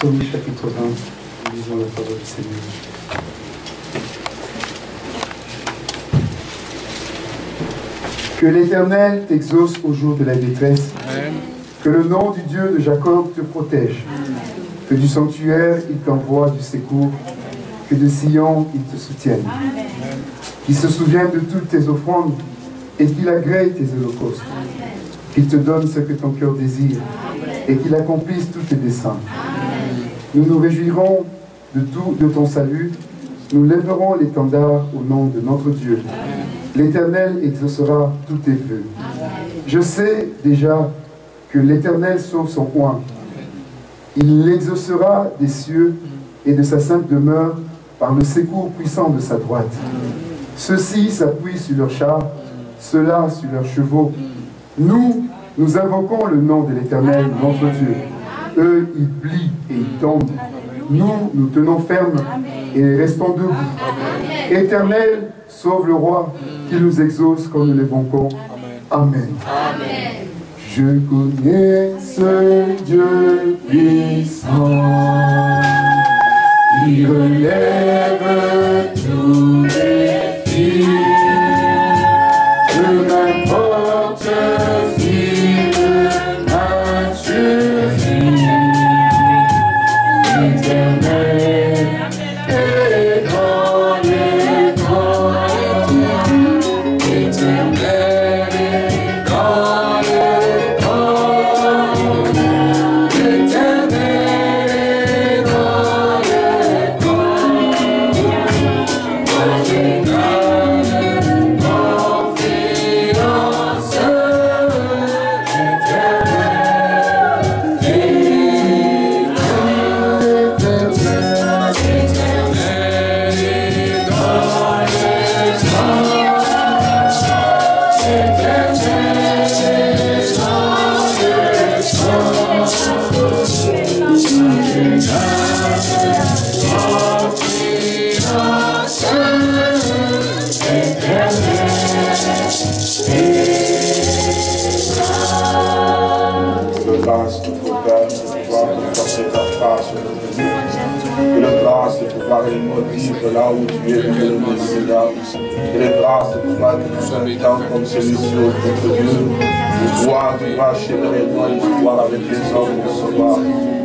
Psaume chapitre 20, nous lisons la parole du Seigneur. Que l'Éternel t'exauce au jour de la détresse. Que le nom du Dieu de Jacob te protège. Que du sanctuaire il t'envoie du secours. Que de Sion il te soutienne. Qu'il se souvienne de toutes tes offrandes et qu'il agrée tes holocaustes. Qu'il te donne ce que ton cœur désire et qu'il accomplisse tous tes desseins. Nous nous réjouirons de tout de ton salut. Nous lèverons l'étendard au nom de notre Dieu. L'Éternel exaucera tous tes vœux. Je sais déjà que l'Éternel sauve son roi. Il l'exaucera des cieux et de sa sainte demeure par le secours puissant de sa droite. Ceux-ci s'appuient sur leurs chars, ceux-là sur leurs chevaux. Nous, nous invoquons le nom de l'Éternel, notre Dieu. Eux, ils plient et ils tombent. Nous, nous tenons ferme et restons debout. Éternel, sauve le roi, qui nous exauce comme nous l'évoquons. Amen. Amen. Je connais ce Dieu puissant qui relève tous Seigneur. Et les grâces de que nous temps comme celui-ci au notre Dieu. De toi, tu vas chérir réellement l'histoire avec les hommes de soir.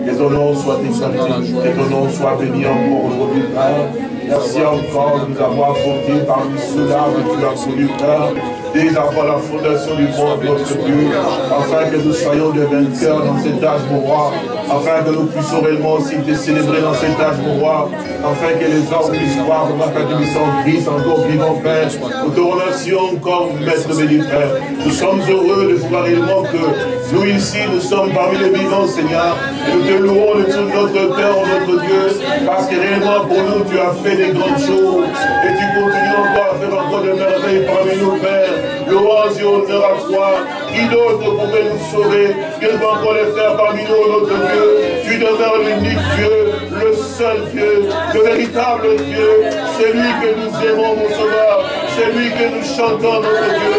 Que ton nom soit exalté, que ton nom soit béni encore aujourd'hui, Père. Merci encore de nous avoir porté parmi ceux-là que tu as connu, Père dès avant la fondation du monde, notre Dieu, afin que nous soyons des vainqueurs dans cet âge, roi, afin que nous puissions réellement aussi te célébrer dans cet âge, mon roi, afin que les hommes puissent voir vraiment que nous sommes Christ encore vivant, Père. Nous te remercions encore, Maître béni, Père. Nous sommes heureux de voir réellement que nous ici, nous sommes parmi les vivants, Seigneur. Et nous te louons de tout notre cœur, notre Dieu, parce que réellement pour nous, tu as fait des grandes choses. Et tu continues encore à faire encore des merveilles parmi nous, Père. Louange et honneur à toi. Qui d'autre pouvait nous sauver Qui peut encore le faire parmi nous, notre Dieu? Tu demeures l'unique Dieu, le seul Dieu, le véritable Dieu. C'est lui que nous aimons, mon sauveur. C'est lui que nous chantons, notre Dieu.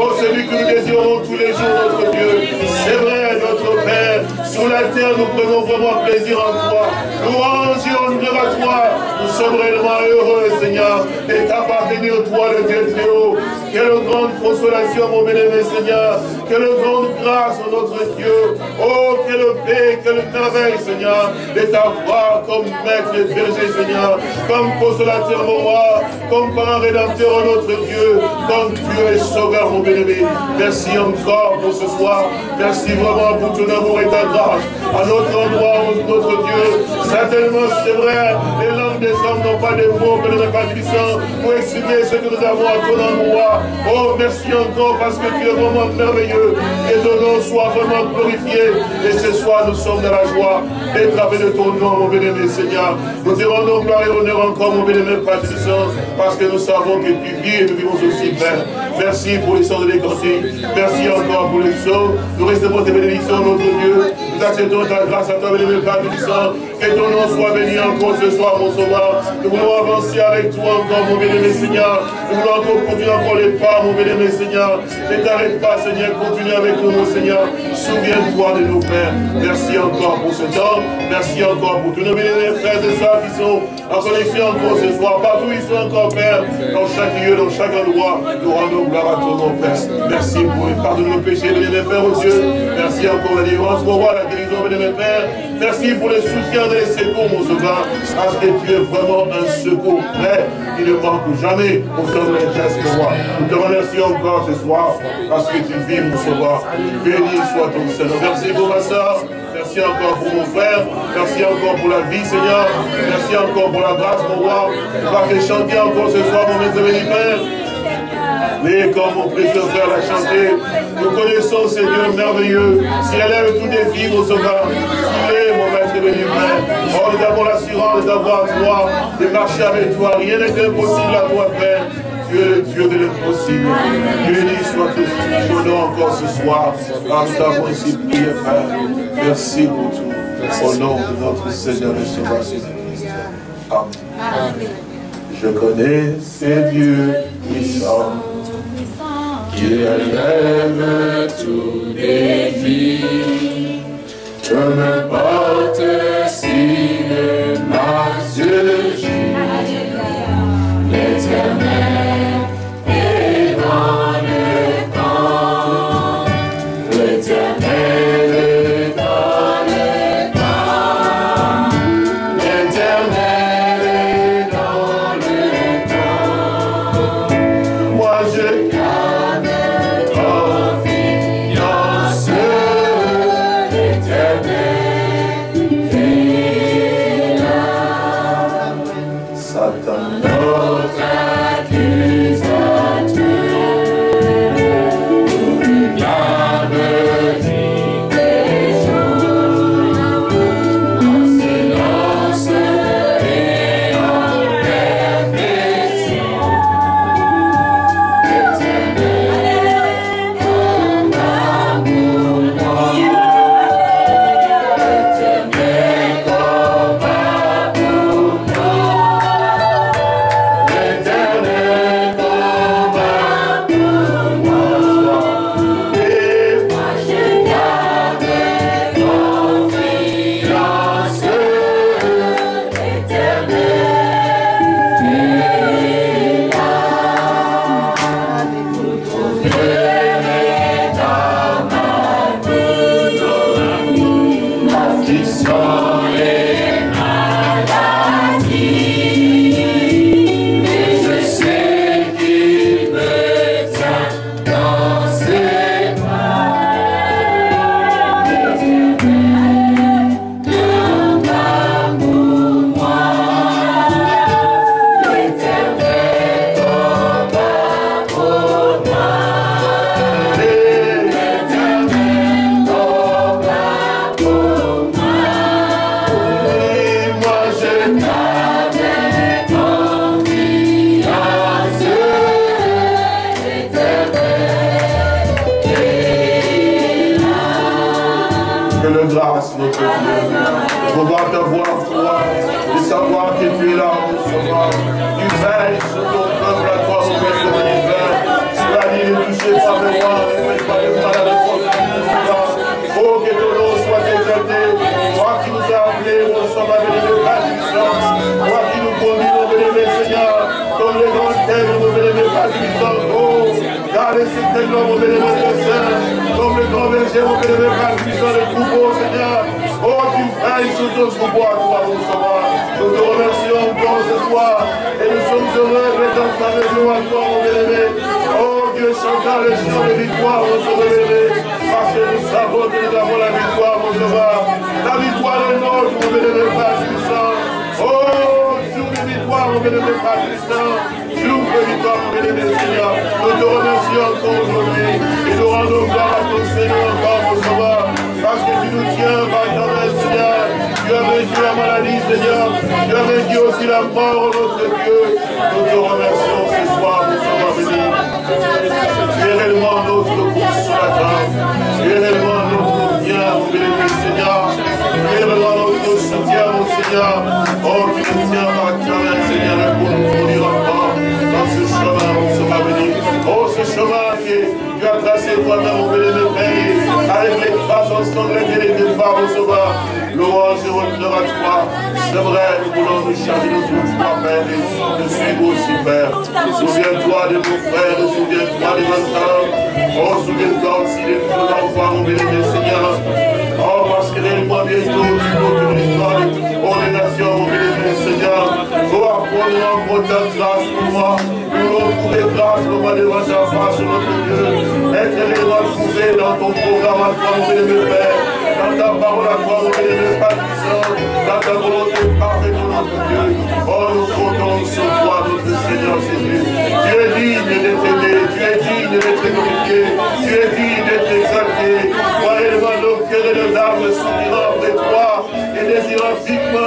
Oh, c'est lui que nous désirons tous les jours, notre Dieu. C'est vrai, notre Père. Sur la terre, nous prenons vraiment plaisir en toi. Louange et honneur à toi. Nous sommes réellement heureux, Seigneur, et d'appartenir, toi, le Dieu très haut. Quelle grande consolation, mon bien-aimé Seigneur. Quelle grande grâce, notre Dieu. Oh, quelle paix, quelle merveille, Seigneur, de t'avoir comme maître et berger, Seigneur, comme consolateur, mon roi, comme parent rédempteur, notre Dieu, comme Dieu et sauveur, mon bien-aimé. Merci encore pour ce soir. Merci vraiment pour ton amour et ta grâce. À notre endroit, notre Dieu, certainement, c'est vrai, les langues des hommes n'ont pas de mots que nous répartissons pour exprimer ce que nous avons à ton endroit. Oh, merci encore parce que tu es vraiment merveilleux. Et ton nom soit vraiment glorifié. Et ce soir, nous sommes dans la joie d'être avec de ton nom, mon bien-aimé Seigneur. Nous te rendons gloire et honneur encore, mon bien-aimé Père parce que nous savons que tu vis et nous vivons aussi, Père. Merci pour les sons de l'écorché. Merci encore pour les sons. Nous restons tes bénédictions, notre Dieu. Nous acceptons ta grâce à toi, béni, Père Tout-Puissant. Que ton nom soit béni encore ce soir, mon sauveur. Nous voulons avancer avec toi encore, mon béni, Seigneur. Nous voulons encore continuer encore les pas, mon béni, Seigneur. Ne t'arrête pas, Seigneur. Continue avec nous, mon Seigneur. Souviens-toi de nos pères. Merci encore pour ce temps. Merci encore pour tous nos bénis, frères et sœurs qui sont en connexion encore ce soir. Partout ils sont encore, Père. Dans chaque lieu, dans chaque endroit. Nous rendons gloire à ton nom, Père. Merci pour le pardon de nos péchés, béni, Père, au Dieu. Merci encore la délivrance, mon roi, Merci pour le soutien et les secours, mon sauveur. Parce que tu es vraiment un secours prêt. Il ne manque jamais au temps de mon roi. Nous te remercions encore ce soir parce que tu vis, mon sauveur. Béni soit ton Seigneur. Merci pour ma soeur. Merci encore pour mon frère. Merci encore pour la vie, Seigneur. Merci encore pour la grâce, mon roi. Je vais chanter encore ce soir, mon maître béni Père. Mais comme mon précieux frère l'a chanté, nous connaissons ce Dieu merveilleux. S'il élève tous défis, mon sauveur, s'il est mon maître béni Père. Oh, nous avons l'assurance d'avoir toi, de marcher avec toi. Rien n'est impossible à toi, Père. Le Dieu de l'impossible. Béni soit ton nom encore ce soir. Car nous t'avons ici prié, Père. Merci pour tout. Au nom de notre Seigneur et Sauveur Jésus-Christ. Amen. Je connais ces dieux puissants qui élèvent tous défis. Je me porte si le Dieu l'éternel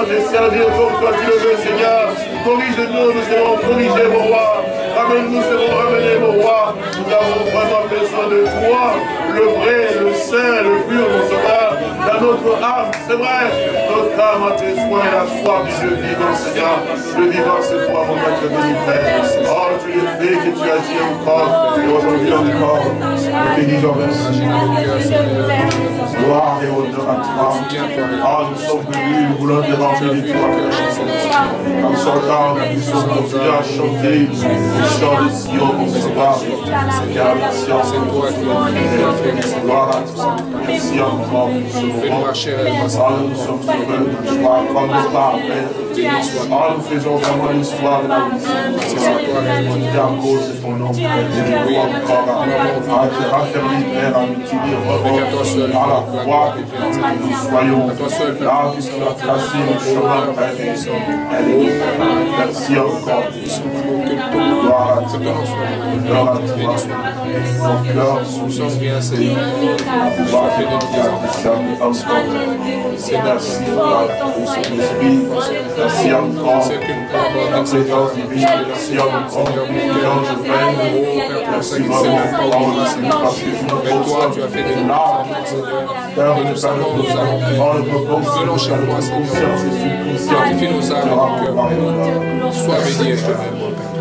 vivement de servir comme toi tu le veux, Seigneur. Corrige-nous, nous serons corrigés, mon roi. Ramène-nous, serons ramenés, mon roi. Nous avons vraiment besoin de toi, le vrai, le saint, le pur, mon sauveur, notre âme. C'est vrai, notre âme a besoin et la soif du Dieu vivant, Seigneur. Le vivant, c'est toi, mon maître béni, Père. Oh, tu es fait que tu agis encore, et aujourd'hui encore, nous te disons merci. Gloire et honneur à toi. Ah, nous sommes venus, nous voulons remplir de toi. En sortant, nous sommes continués à chanter le chant de Sion, mon sauveur. Car la science est toi. Gloire à toi. Merci encore pour ce nous de joie, prendre part, Père. Ah, nous faisons vraiment l'histoire de la vie. Cause de ton nom. Et nous encore à te raffermir, Père, à nous tenir à la croix que nous soyons là, puisque tu as tracé le chemin, Père. Merci encore. Gloire à toi. Gloire à toi. Nos cœurs sont bien. Pouvoir encore divine. Encore. Merci toi, tu as fait Seigneur. Et nous savons, nous allons nous venons chez toi, Seigneur. Sanctifie nos âmes. Sois béni éternel, mon Père.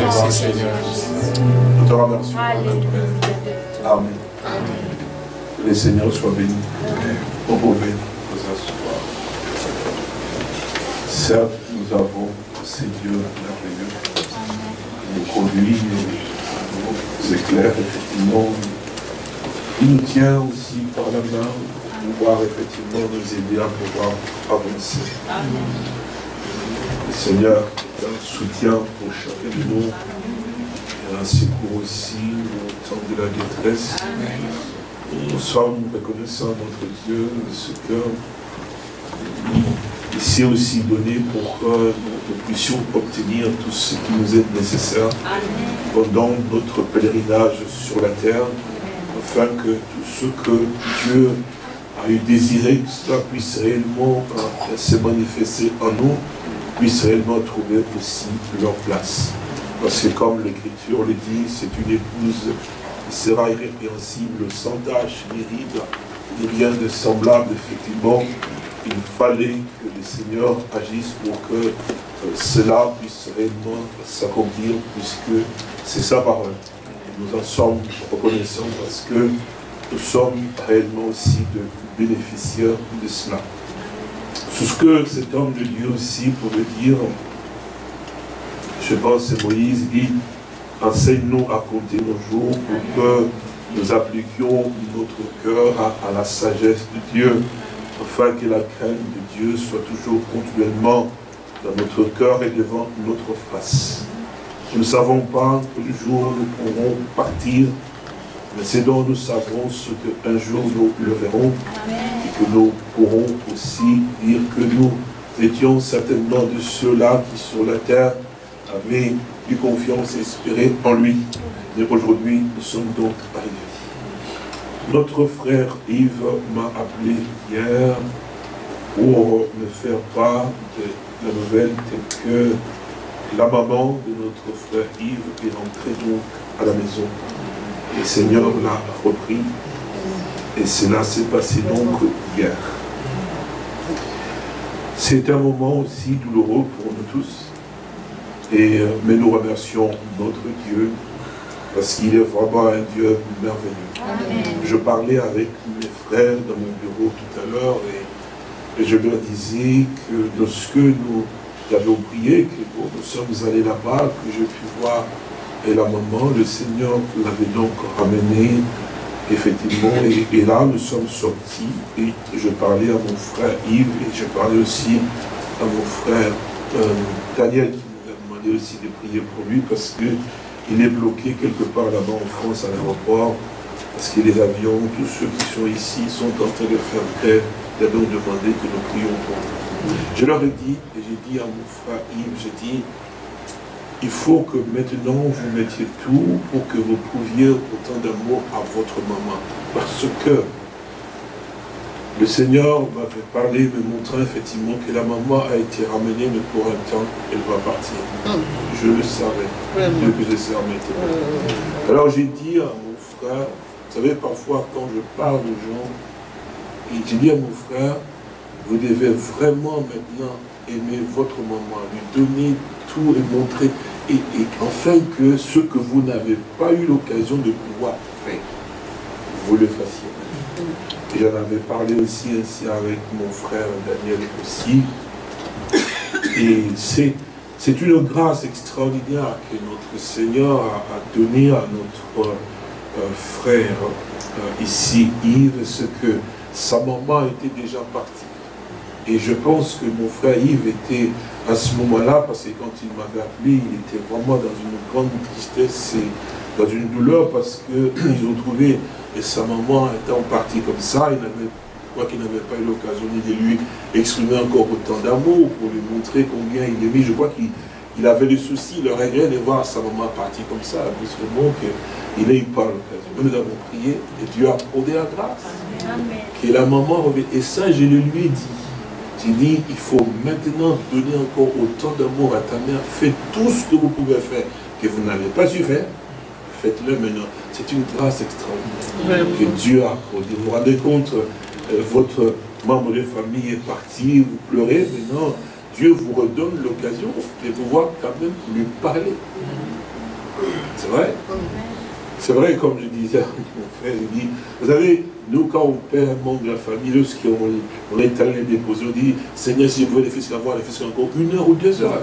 Merci, Seigneur. Nous te remercions, Père. Amen. Le Seigneur soit béni. Vous pouvez vous asseoir. Certes, nous avons ces dieux merveilleux qui nous conduit nous éclaire, effectivement. Il nous tient aussi par la main pour pouvoir effectivement nous aider à pouvoir avancer. Le Seigneur est un soutien pour chacun de nous, et un secours aussi au temps de la détresse. Nous sommes reconnaissants, notre Dieu, de ce que il s'est aussi donné pour que nous puissions obtenir tout ce qui nous est nécessaire pendant notre pèlerinage sur la terre, afin que tout ce que Dieu a eu désiré, que cela puisse réellement euh, se manifester en nous, puisse réellement trouver aussi leur place. Parce que comme l'Écriture le dit, c'est une épouse sera irrépréhensible, sans tâche, ni ride, ni rien de semblable, effectivement. Il fallait que le Seigneur agisse pour que euh, cela puisse réellement s'accomplir, puisque c'est sa parole. Nous en sommes reconnaissants parce que nous sommes réellement aussi de bénéficiaires de cela. Tout ce que cet homme de Dieu aussi pouvait dire, je pense que Moïse dit, enseigne-nous à compter nos jours pour que nous appliquions notre cœur à, à la sagesse de Dieu, afin que la crainte de Dieu soit toujours continuellement dans notre cœur et devant notre face. Nous ne savons pas quel jour nous pourrons partir, mais c'est dont nous savons ce qu'un jour nous le verrons et que nous pourrons aussi dire que nous étions certainement de ceux-là qui sur la terre avaient eu confiance et en lui. Et aujourd'hui, nous sommes donc arrivés. Notre frère Yves m'a appelé hier pour me faire part de la nouvelle que la maman de notre frère Yves est rentrée donc à la maison. Le Seigneur l'a repris et cela s'est passé donc hier. C'est un moment aussi douloureux pour nous tous. Et, euh, mais nous remercions notre Dieu parce qu'il est vraiment un Dieu merveilleux. Je parlais avec mes frères dans mon bureau tout à l'heure et, je leur disais que lorsque nous avions prié, que nous sommes allés là-bas, que j'ai pu voir et la maman, le Seigneur l'avait donc ramené effectivement, et, là nous sommes sortis et je parlais à mon frère Yves et je parlais aussi à mon frère euh, Daniel qui aussi de prier pour lui parce que il est bloqué quelque part là-bas en France à l'aéroport, parce que les avions, tous ceux qui sont ici sont en train de faire grève, a donc demandé que nous prions pour eux. Je leur ai dit, et j'ai dit à mon frère Yves, j'ai dit, il faut que maintenant vous mettiez tout pour que vous prouviez autant d'amour à votre maman. Parce que le Seigneur m'avait parlé, me montrant effectivement que la maman a été ramenée, mais pour un temps, elle va partir. Mm. Je le savais, Dieu que je mm. Alors j'ai dit à mon frère, vous savez, parfois quand je parle aux gens, j'ai dit à mon frère, vous devez vraiment maintenant aimer votre maman, lui donner tout et montrer, et, et enfin que ce que vous n'avez pas eu l'occasion de pouvoir faire, vous le fassiez. J'en avais parlé aussi ainsi avec mon frère Daniel aussi. Et c'est une grâce extraordinaire que notre Seigneur a, donné à notre euh, frère euh, ici, Yves, ce que sa maman était déjà partie. Et je pense que mon frère Yves était à ce moment-là, parce que quand il m'avait appelé, il était vraiment dans une grande tristesse et dans une douleur parce qu'ils ont trouvé et sa maman étant partie comme ça, il n'avait quoi qu'il n'avait pas eu l'occasion de lui exprimer encore autant d'amour pour lui montrer combien il aimait. Je crois qu'il avait le souci, le regret de voir sa maman partie comme ça, brusquement, qu'il n'ait pas l'occasion. Nous avons prié et Dieu a accordé la grâce. Que la maman revienne. Et ça, je le lui ai dit. J'ai dit, il faut maintenant donner encore autant d'amour à ta mère. Faites tout ce que vous pouvez faire, que vous n'avez pas su faire faites-le maintenant. C'est une grâce extraordinaire que Dieu a accordée. Vous vous rendez compte, euh, votre membre de famille est parti, vous pleurez, maintenant Dieu vous redonne l'occasion de pouvoir quand même lui parler. C'est vrai? C'est vrai, comme je disais à mon frère, il dit, vous savez, nous, quand on perd un membre de la famille, lorsqu'on on est allé déposer, on dit, Seigneur, si vous voulez les fils avoir les fils encore une heure ou deux heures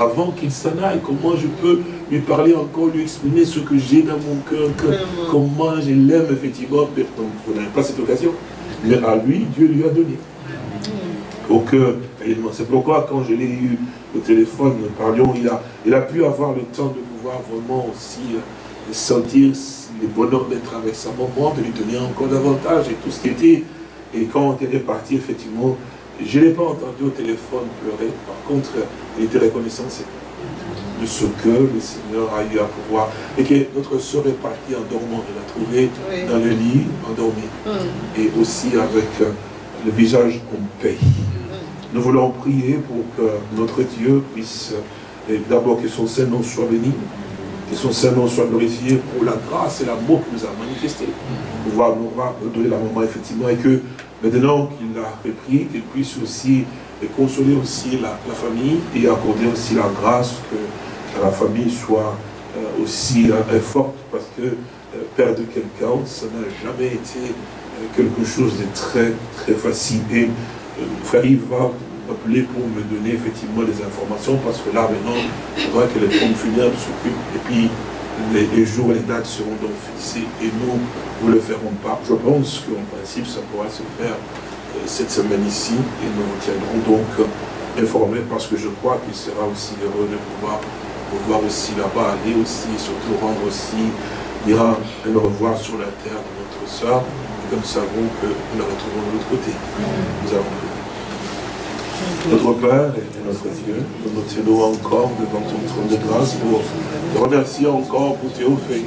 avant qu'il s'en aille, comment je peux lui parler encore, lui exprimer ce que j'ai dans mon cœur, comment je l'aime effectivement. Donc, on n'avait pas cette occasion. Mais à lui, Dieu lui a donné. Au cœur, c'est pourquoi quand je l'ai eu au téléphone, nous parlions, il a, il a pu avoir le temps de pouvoir vraiment aussi euh, sentir le bonheur d'être avec sa maman, de lui donner encore davantage et tout ce qui était. Et quand on était parti, effectivement, je ne l'ai pas entendu au téléphone pleurer. Par contre, il était reconnaissant de ce que le Seigneur a eu à pouvoir. Et que notre soeur est partie en dormant. Elle a trouvé dans le lit, endormie. Mm. Et aussi avec euh, le visage en paix. Mm. Nous voulons prier pour que notre Dieu puisse, d'abord que son Saint-Nom soit béni, que son Saint-Nom soit glorifié pour la grâce et l'amour qu'il nous a manifesté. Mm. Pouvoir nous donner la maman, effectivement, et que maintenant qu'il a repris, qu'il puisse aussi consoler aussi la, famille et accorder aussi la grâce que la famille soit euh, aussi euh, forte parce que euh, perdre quelqu'un, ça n'a jamais été quelque chose de très très facile. Et Yves va m'appeler pour me donner effectivement des informations parce que là maintenant, il faudra que les pompes funèbres s'occupent et puis les, les, jours et les dates seront donc fixés et nous, nous le ferons pas. Je pense qu'en principe, ça pourra se faire euh, cette semaine ici et nous tiendrons donc informés parce que je crois qu'il sera aussi heureux de pouvoir, pouvoir aussi là-bas aller aussi, surtout rendre aussi, ira un au revoir sur la terre de notre soeur, et nous savons que nous la retrouvons de l'autre côté. Nous notre Père et notre Dieu, nous nous tenons encore devant ton trône de grâce pour te remercier encore pour tes hauts faits.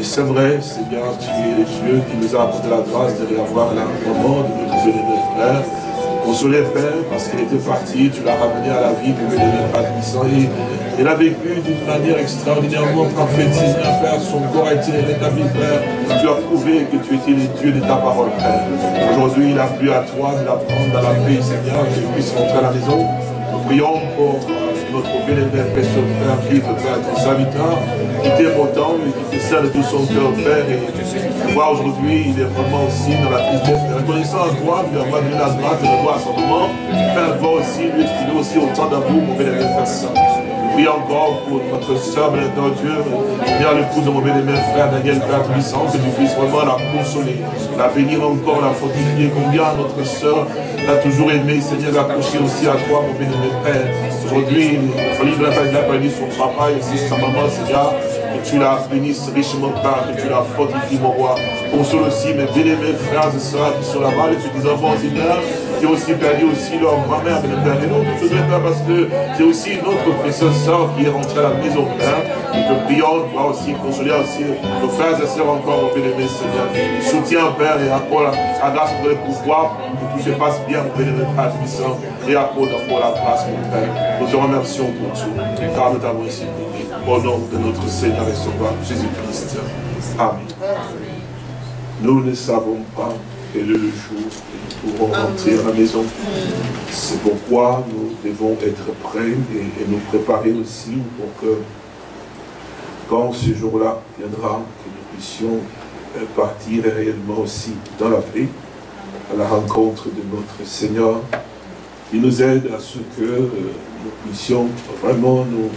Et c'est vrai, Seigneur, tu es le Dieu qui nous a apporté la grâce de réavoir la maman, de retrouver nos frères, Consolé, Père, parce qu'elle était partie, tu l'as ramenée à la vie, tu Père et elle a vécu d'une manière extraordinairement prophétique, Père, son corps a été rétabli, Père. Tu as prouvé que tu étais le Dieu de ta parole, Père. Aujourd'hui, il a plu à toi de la prendre dans la paix, Seigneur, que je puisse rentrer à la maison. Nous prions pour notre bien-aimé Père, qui Père, ton serviteur, qui t'aime autant et qui te sert de tout son cœur, Père. Et tu vois, aujourd'hui, il est vraiment aussi dans la tristesse, reconnaissant à toi, lui avoir donné la grâce de voir à son moment. Père, va aussi lui exprimer aussi autant d'amour, mon bien-aimé Frère prie encore pour notre soeur, notre Dieu, bien l'épouse de mon bien-aimé frère Daniel Père Puissant, que tu puisses vraiment la consoler, la bénir encore, la fortifier. Combien notre soeur l'a toujours aimé, Seigneur, accrocher aussi à toi, mon bien-aimé Père. Aujourd'hui, fallait que la béni son papa et aussi sa maman, Seigneur que tu la bénisses richement, que tu la fortifies, mon roi. Console aussi mes bien-aimés frères et sœurs qui sont là-bas, les petits enfants, Seigneur, qui ont aussi perdu aussi leur grand-mère, bien Père. Et nous, nous Père, parce que c'est aussi notre précieuse sœur qui est rentrée à la maison, Père. Et que prions, toi aussi, consoler aussi nos frères et sœurs encore, mon bien-aimé, Seigneur. Soutiens, Père, et accorde la grâce pour le pouvoir, que tout se passe bien, mon bien-aimé Père puissant, et accorde encore la grâce, mon Père. Nous te remercions pour tout, car nous t'avons ici au nom de notre Seigneur et Sauveur Jésus-Christ. Amen. Nous ne savons pas quel est le jour où nous pourrons rentrer à la maison. C'est pourquoi nous devons être prêts et, nous préparer aussi pour que quand ce jour-là viendra, que nous puissions euh, partir réellement aussi dans la paix, à la rencontre de notre Seigneur, qui nous aide à ce que euh, nous puissions vraiment nous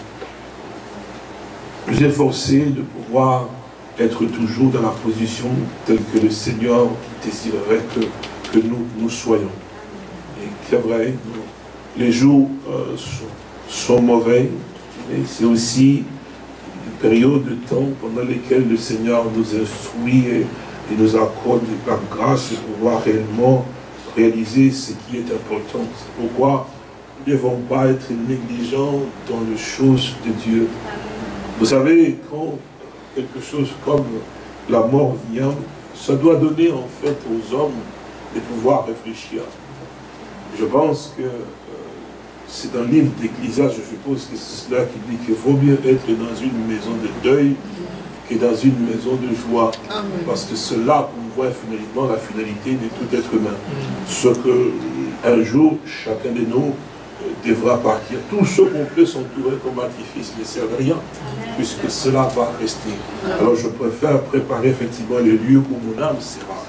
efforcer de pouvoir être toujours dans la position telle que le Seigneur désirerait que, nous, nous soyons. Et c'est vrai, les jours euh, sont, mauvais, mais c'est aussi période de temps pendant lesquelles le Seigneur nous instruit et, nous accorde la grâce de pouvoir réellement réaliser ce qui est important. C'est pourquoi nous ne devons pas être négligents dans les choses de Dieu. Vous savez, quand quelque chose comme la mort vient, ça doit donner en fait aux hommes de pouvoir réfléchir. Je pense que c'est dans le livre d'Ecclésias, je suppose que c'est cela qui dit qu'il vaut mieux être dans une maison de deuil que dans une maison de joie. Parce que c'est là qu'on voit finalement la finalité de tout être humain. Ce que un jour, chacun de nous devra partir. Tout ce qu'on peut s'entourer comme artifice ne sert à rien, puisque cela va rester. Alors je préfère préparer effectivement le lieu où mon âme sera.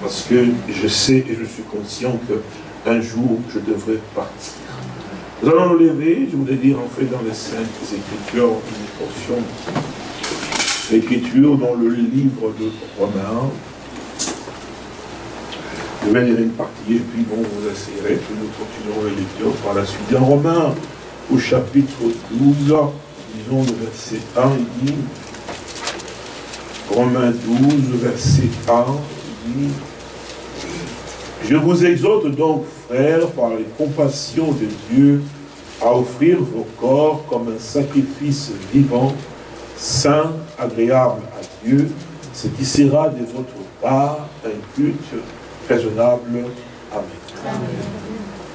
Parce que je sais et je suis conscient qu'un jour, je devrais partir. Nous allons nous lever, je voulais dire en fait dans les Saintes Écritures, une portion d'écriture dans le livre de Romains, je vais lire une partie et puis bon, vous essayerez, puis nous continuerons la lecture par la suite. Dans Romains, au chapitre 12, disons le verset 1, il dit, Romains 12, verset 1, il dit, Je vous exhorte donc, frères, par les compassions de Dieu, à offrir vos corps comme un sacrifice vivant, saint, agréable à Dieu, ce qui sera de votre part un culte raisonnable. Amen.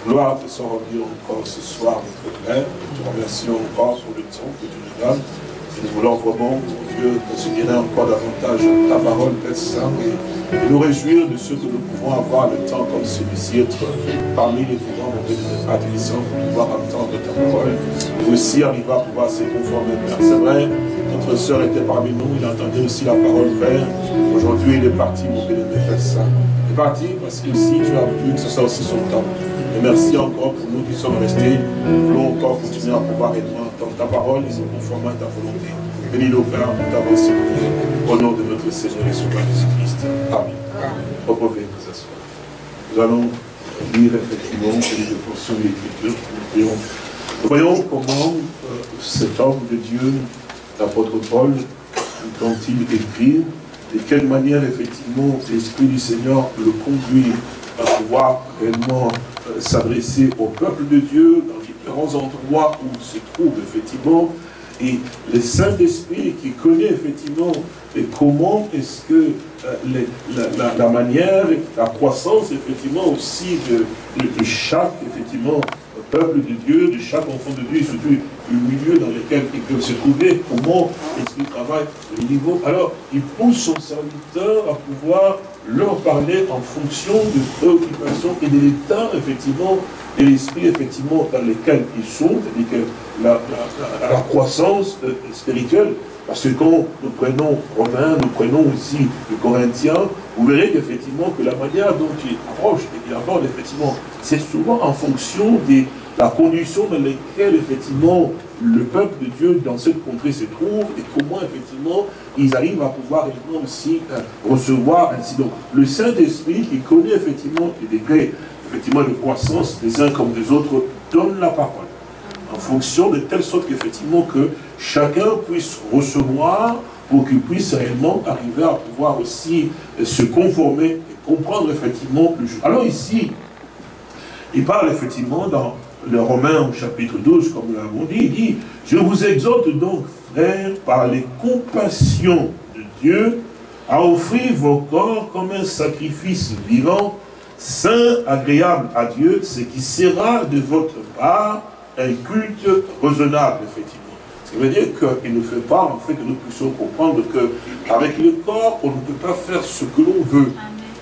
Gloire te soit rendue encore ce soir, notre Père. Nous te remercions encore pour le temps que tu nous donnes. Nous voulons vraiment, Dieu, considérer encore davantage ta parole, Père Saint, et nous réjouir de ce que nous pouvons avoir le temps comme celui-ci, être parmi les vivants, mon Dieu, notre pour pouvoir entendre ta parole, et aussi arriver à pouvoir se conformer, Père. C'est vrai, notre soeur était parmi nous, il entendait aussi la parole, Père. Aujourd'hui, il est parti, mon Dieu, Père Saint parti parce que si tu as voulu que ce soit aussi son temps. Et merci encore pour nous qui sommes restés. Nous voulons encore continuer à pouvoir être ta parole et se conformer à ta volonté. Bénis nos Père pour t'avoir aussi au nom de notre Seigneur et Sauveur Jésus-Christ. Amen. Reposez vous asseoir. Nous allons lire effectivement les portions de l'Écriture. Nous voyons comment euh, cet homme de Dieu, l'apôtre Paul, quand il écrit, de quelle manière effectivement l'Esprit du Seigneur le conduit à pouvoir réellement euh, s'adresser au peuple de Dieu dans différents endroits où se trouve effectivement. Et le Saint-Esprit qui connaît effectivement comment est-ce que euh, la, manière, la croissance effectivement aussi de, chaque effectivement peuple de Dieu, de chaque enfant de Dieu, et surtout le milieu dans lequel ils peuvent se trouver, comment est-ce qu'ils travaillent au niveau. Alors, il pousse son serviteur à pouvoir leur parler en fonction de préoccupations et de l'état, effectivement, et l'esprit, effectivement, dans lequel ils sont, c'est-à-dire que la, croissance euh, spirituelle, parce que quand nous prenons Romains, nous prenons aussi le Corinthiens, vous verrez qu'effectivement, que la manière dont il approche et qu'il aborde, effectivement, c'est souvent en fonction des la condition dans laquelle effectivement le peuple de Dieu dans cette contrée se trouve et comment effectivement ils arrivent à pouvoir aussi euh, recevoir ainsi. Donc le Saint-Esprit qui connaît effectivement les degrés effectivement de croissance des uns comme des autres donne la parole en fonction de telle sorte qu'effectivement que chacun puisse recevoir pour qu'il puisse réellement arriver à pouvoir aussi euh, se conformer et comprendre effectivement le jeu. Alors ici, il parle effectivement dans le Romain au chapitre 12, comme nous l'avons dit, il dit, je vous exhorte donc, frères, par les compassions de Dieu, à offrir vos corps comme un sacrifice vivant, saint, agréable à Dieu, ce qui sera de votre part un culte raisonnable, effectivement. Ce qui veut dire qu'il ne fait pas, en fait, que nous puissions comprendre qu'avec le corps, on ne peut pas faire ce que l'on veut.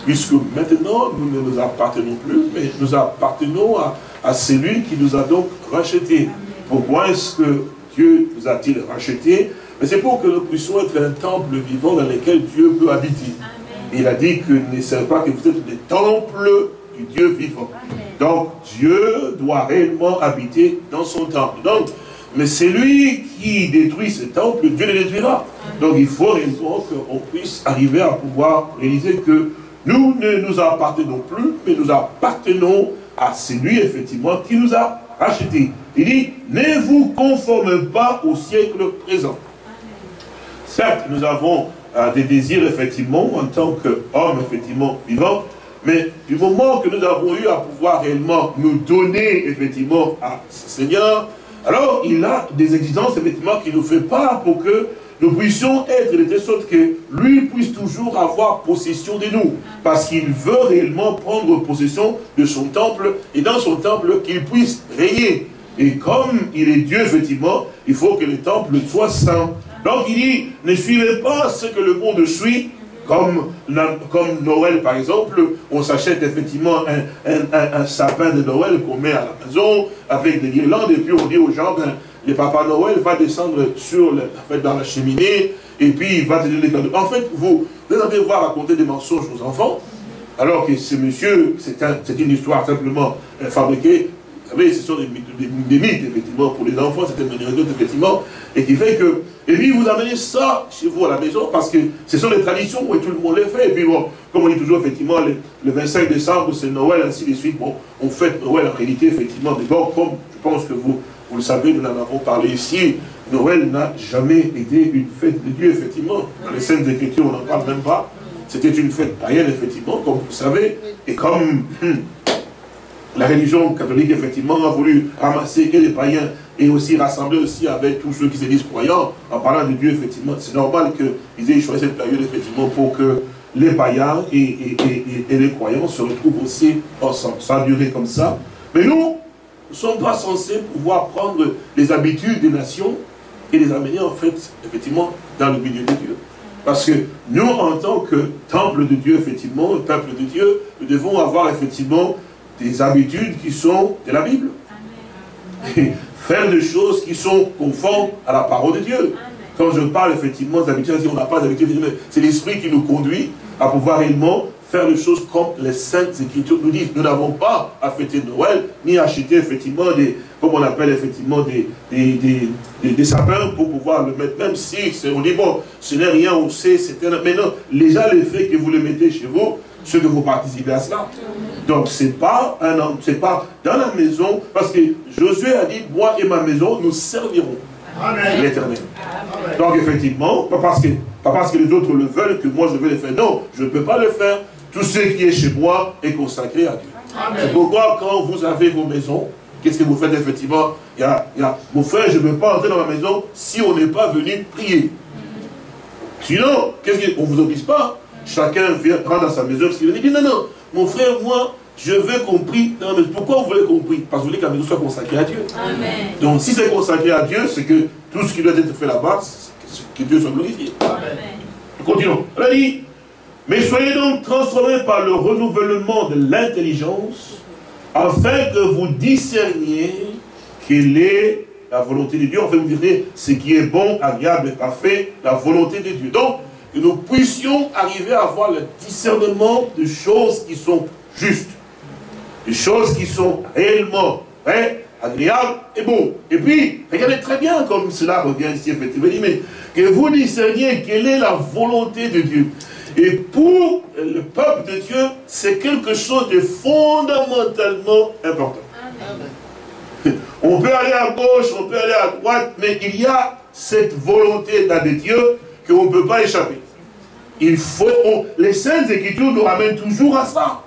Puisque maintenant, nous ne nous appartenons plus, mais nous appartenons à, à celui qui nous a donc rachetés. Pourquoi est-ce que Dieu nous a-t-il rachetés? Mais c'est pour que nous puissions être un temple vivant dans lequel Dieu peut habiter. Il a dit que ne savez pas que vous êtes des temples du Dieu vivant. Donc Dieu doit réellement habiter dans son temple. Donc, mais c'est lui qui détruit ce temple, Dieu le détruira. Donc il faut réellement qu'on puisse arriver à pouvoir réaliser que nous ne nous appartenons plus, mais nous appartenons à celui, effectivement, qui nous a rachetés. Il dit, ne vous conformez pas au siècle présent. Certes, nous avons euh, des désirs, effectivement, en tant qu'hommes, effectivement, vivants, mais du moment que nous avons eu à pouvoir réellement nous donner, effectivement, à ce Seigneur, alors il a des exigences, effectivement, qu'il nous fait pas pour que nous puissions être de telle sorte que lui puisse toujours avoir possession de nous. Parce qu'il veut réellement prendre possession de son temple et dans son temple qu'il puisse régner. Et comme il est Dieu, effectivement, il faut que le temple soit saint. Donc il dit, ne suivez pas ce que le monde suit, comme, Noël par exemple, on s'achète effectivement un, sapin de Noël qu'on met à la maison avec des guirlandes et puis on dit aux gens, ben, le Papa Noël va descendre sur dans la cheminée, et puis il va te donner les cadeaux. En fait, vous, vous allez voir raconter des mensonges aux enfants, alors que ce monsieur, c'est une histoire simplement euh, fabriquée. Vous savez, ce sont des, mythes, effectivement, pour les enfants, c'est une anecdote, effectivement, et qui fait que, et puis vous amenez ça chez vous à la maison, parce que ce sont les traditions, et tout le monde les fait, et puis bon, comme on dit toujours, effectivement, le, 25 décembre, c'est Noël, ainsi de suite, bon, on fête Noël en réalité, effectivement, bon, comme je pense que vous, vous le savez, nous en avons parlé ici. Noël n'a jamais été une fête de Dieu, effectivement. Dans les scènes Écritures, on n'en parle même pas. C'était une fête païenne, effectivement, comme vous savez. Et comme hum, la religion catholique, effectivement, a voulu ramasser les païens et aussi rassembler aussi avec tous ceux qui se disent croyants, en parlant de Dieu, effectivement, c'est normal qu'ils aient choisi cette période, effectivement, pour que les païens et, les croyants se retrouvent aussi ensemble. Ça a duré comme ça. Mais nous, ne sommes pas censés pouvoir prendre les habitudes des nations et les amener en fait, effectivement, dans le milieu de Dieu. Parce que nous, en tant que temple de Dieu, effectivement, peuple de Dieu, nous devons avoir effectivement des habitudes qui sont de la Bible. Et faire des choses qui sont conformes à la parole de Dieu. Quand je parle effectivement d'habitudes, on n'a pas d'habitude, c'est l'Esprit qui nous conduit à pouvoir réellement faire les choses comme les saintes écritures nous disent. Nous n'avons pas à fêter Noël, ni acheter effectivement des, comme on appelle effectivement des, des, des, sapins pour pouvoir le mettre, même si on dit bon, ce n'est rien, on sait, c'est un... Mais non, déjà les faits que vous les mettez chez vous, ceux que vous participez à cela. Donc c'est pas un c'est pas dans la maison, parce que Josué a dit, moi et ma maison, nous servirons l'éternel. Donc effectivement, pas parce, que, pas parce que les autres le veulent que moi je vais le faire. Non, je ne peux pas le faire tout ce qui est chez moi est consacré à Dieu. C'est pourquoi quand vous avez vos maisons, qu'est-ce que vous faites effectivement? Il y, a, il y a, Mon frère, je ne veux pas entrer dans ma maison si on n'est pas venu prier. Sinon, qu'est-ce qu'on ne vous oblige pas? Chacun vient prendre dans sa maison parce qu'il dit, non, non, mon frère, moi, je veux qu'on prie. Non, mais pourquoi vous voulez qu'on prie? Parce que vous voulez que la maison soit consacrée à Dieu. Amen. Donc si c'est consacré à Dieu, c'est que tout ce qui doit être fait là-bas, c'est que Dieu soit glorifié. Amen. Continuons. Elle dit, mais soyez donc transformés par le renouvellement de l'intelligence, afin que vous discerniez quelle est la volonté de Dieu. Enfin, vous direz ce qui est bon, agréable et parfait, la volonté de Dieu. Donc, que nous puissions arriver à avoir le discernement de choses qui sont justes, des choses qui sont réellement vraies, agréables et bon. Et puis, regardez très bien comme cela revient ici, effectivement, que vous discerniez quelle est la volonté de Dieu. Et pour le peuple de Dieu, c'est quelque chose de fondamentalement important. On peut aller à gauche, on peut aller à droite, mais il y a cette volonté là de Dieu qu'on ne peut pas échapper. Il faut, les Saintes Écritures nous ramènent toujours à ça.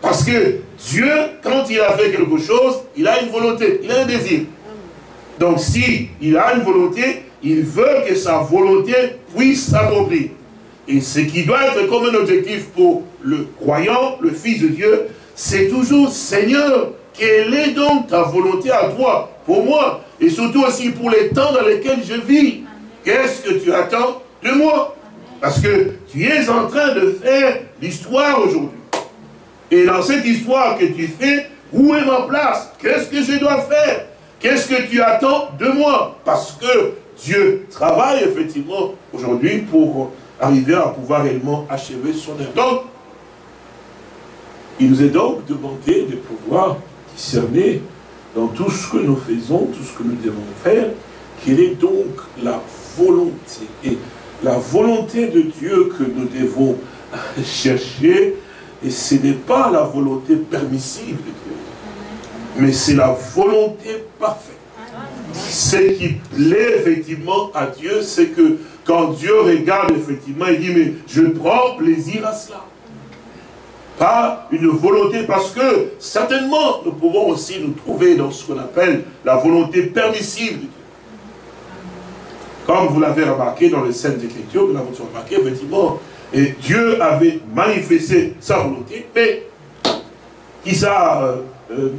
Parce que Dieu, quand il a fait quelque chose, il a une volonté, il a un désir. Donc si il a une volonté, il veut que sa volonté puisse s'accomplir. Et ce qui doit être comme un objectif pour le croyant, le Fils de Dieu, c'est toujours, Seigneur, quelle est donc ta volonté à toi, pour moi, et surtout aussi pour les temps dans lesquels je vis. Qu'est-ce que tu attends de moi? Parce que tu es en train de faire l'histoire aujourd'hui. Et dans cette histoire que tu fais, où est ma place? Qu'est-ce que je dois faire? Qu'est-ce que tu attends de moi? Parce que Dieu travaille effectivement aujourd'hui pour arriver à pouvoir réellement achever son œuvre. Donc, il nous est donc demandé de pouvoir discerner dans tout ce que nous faisons, tout ce que nous devons faire, quelle est donc la volonté. Et la volonté de Dieu que nous devons chercher, et ce n'est pas la volonté permissive de Dieu, mais c'est la volonté parfaite. Ce qui plaît effectivement à Dieu, c'est que quand Dieu regarde effectivement, il dit, mais je prends plaisir à cela. Pas une volonté, parce que certainement, nous pouvons aussi nous trouver dans ce qu'on appelle la volonté permissive de Dieu. Comme vous l'avez remarqué dans les scènes d'écriture, nous l'avons remarqué, effectivement, et Dieu avait manifesté sa volonté, mais qui ça, euh, euh,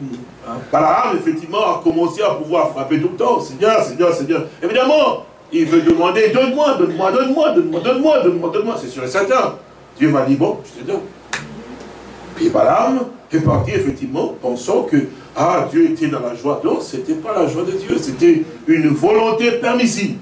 Balaam, effectivement, a commencé à pouvoir frapper tout le temps. Seigneur, Seigneur, Seigneur. Évidemment, il veut demander, donne-moi, donne-moi, donne-moi, donne-moi, donne-moi, donne-moi, donne-moi. C'est sûr et certain. Dieu va dire, bon, je te donne. Puis Balaam est parti, effectivement, pensant que, ah, Dieu était dans la joie. Non, ce n'était pas la joie de Dieu, c'était une volonté permissive.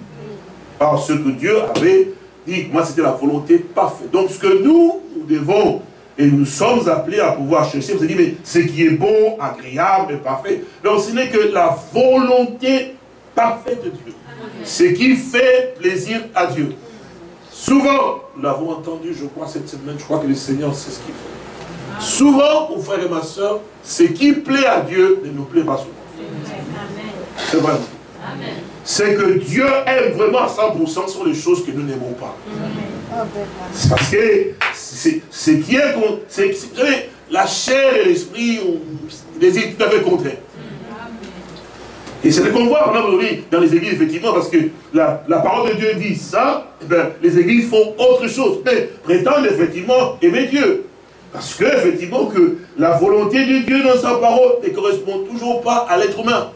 Parce que Dieu avait dit, moi, c'était la volonté parfaite. Donc, ce que nous, nous devons et nous sommes appelés à pouvoir chercher, vous avez dit, mais ce qui est bon, agréable et parfait. Donc ce n'est que la volonté parfaite de Dieu. Ce qui fait plaisir à Dieu. Souvent, nous l'avons entendu, je crois, cette semaine, je crois que le Seigneur sait ce qu'il fait. Souvent, mon frère et ma soeur, ce qui plaît à Dieu ne nous plaît pas souvent. C'est vrai. C'est que Dieu aime vraiment à 100% sur les choses que nous n'aimons pas. Parce que c'est qui est, vous savez, la chair et l'esprit désirent tout à fait contraire. Et c'est ce qu'on voit dans les églises, effectivement, parce que la, parole de Dieu dit ça, eh bien, les églises font autre chose, mais prétendent effectivement aimer Dieu. Parce que, effectivement, que la volonté de Dieu dans sa parole ne correspond toujours pas à l'être humain.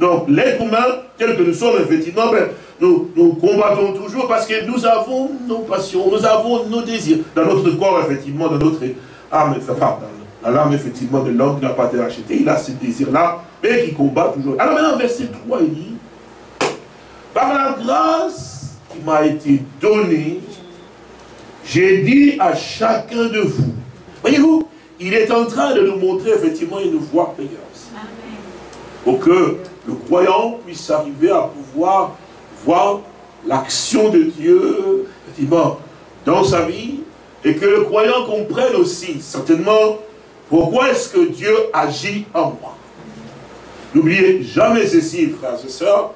Donc, l'être humain, tel que nous sommes, effectivement, ben, nous, nous, combattons toujours parce que nous avons nos passions, nous avons nos désirs. Dans notre corps, effectivement, dans notre âme, enfin, dans l'âme, effectivement, de l'homme qui n'a pas été racheté, il a ce désir-là, mais qui combat toujours. Alors maintenant, verset 3, il dit, par la grâce qui m'a été donnée, j'ai dit à chacun de vous, voyez-vous, il est en train de nous montrer effectivement une voie meilleure. Pour que le croyant puisse arriver à pouvoir voir l'action de Dieu, effectivement, dans sa vie, et que le croyant comprenne aussi, certainement, pourquoi est-ce que Dieu agit en moi. N'oubliez jamais ceci, frères et sœurs,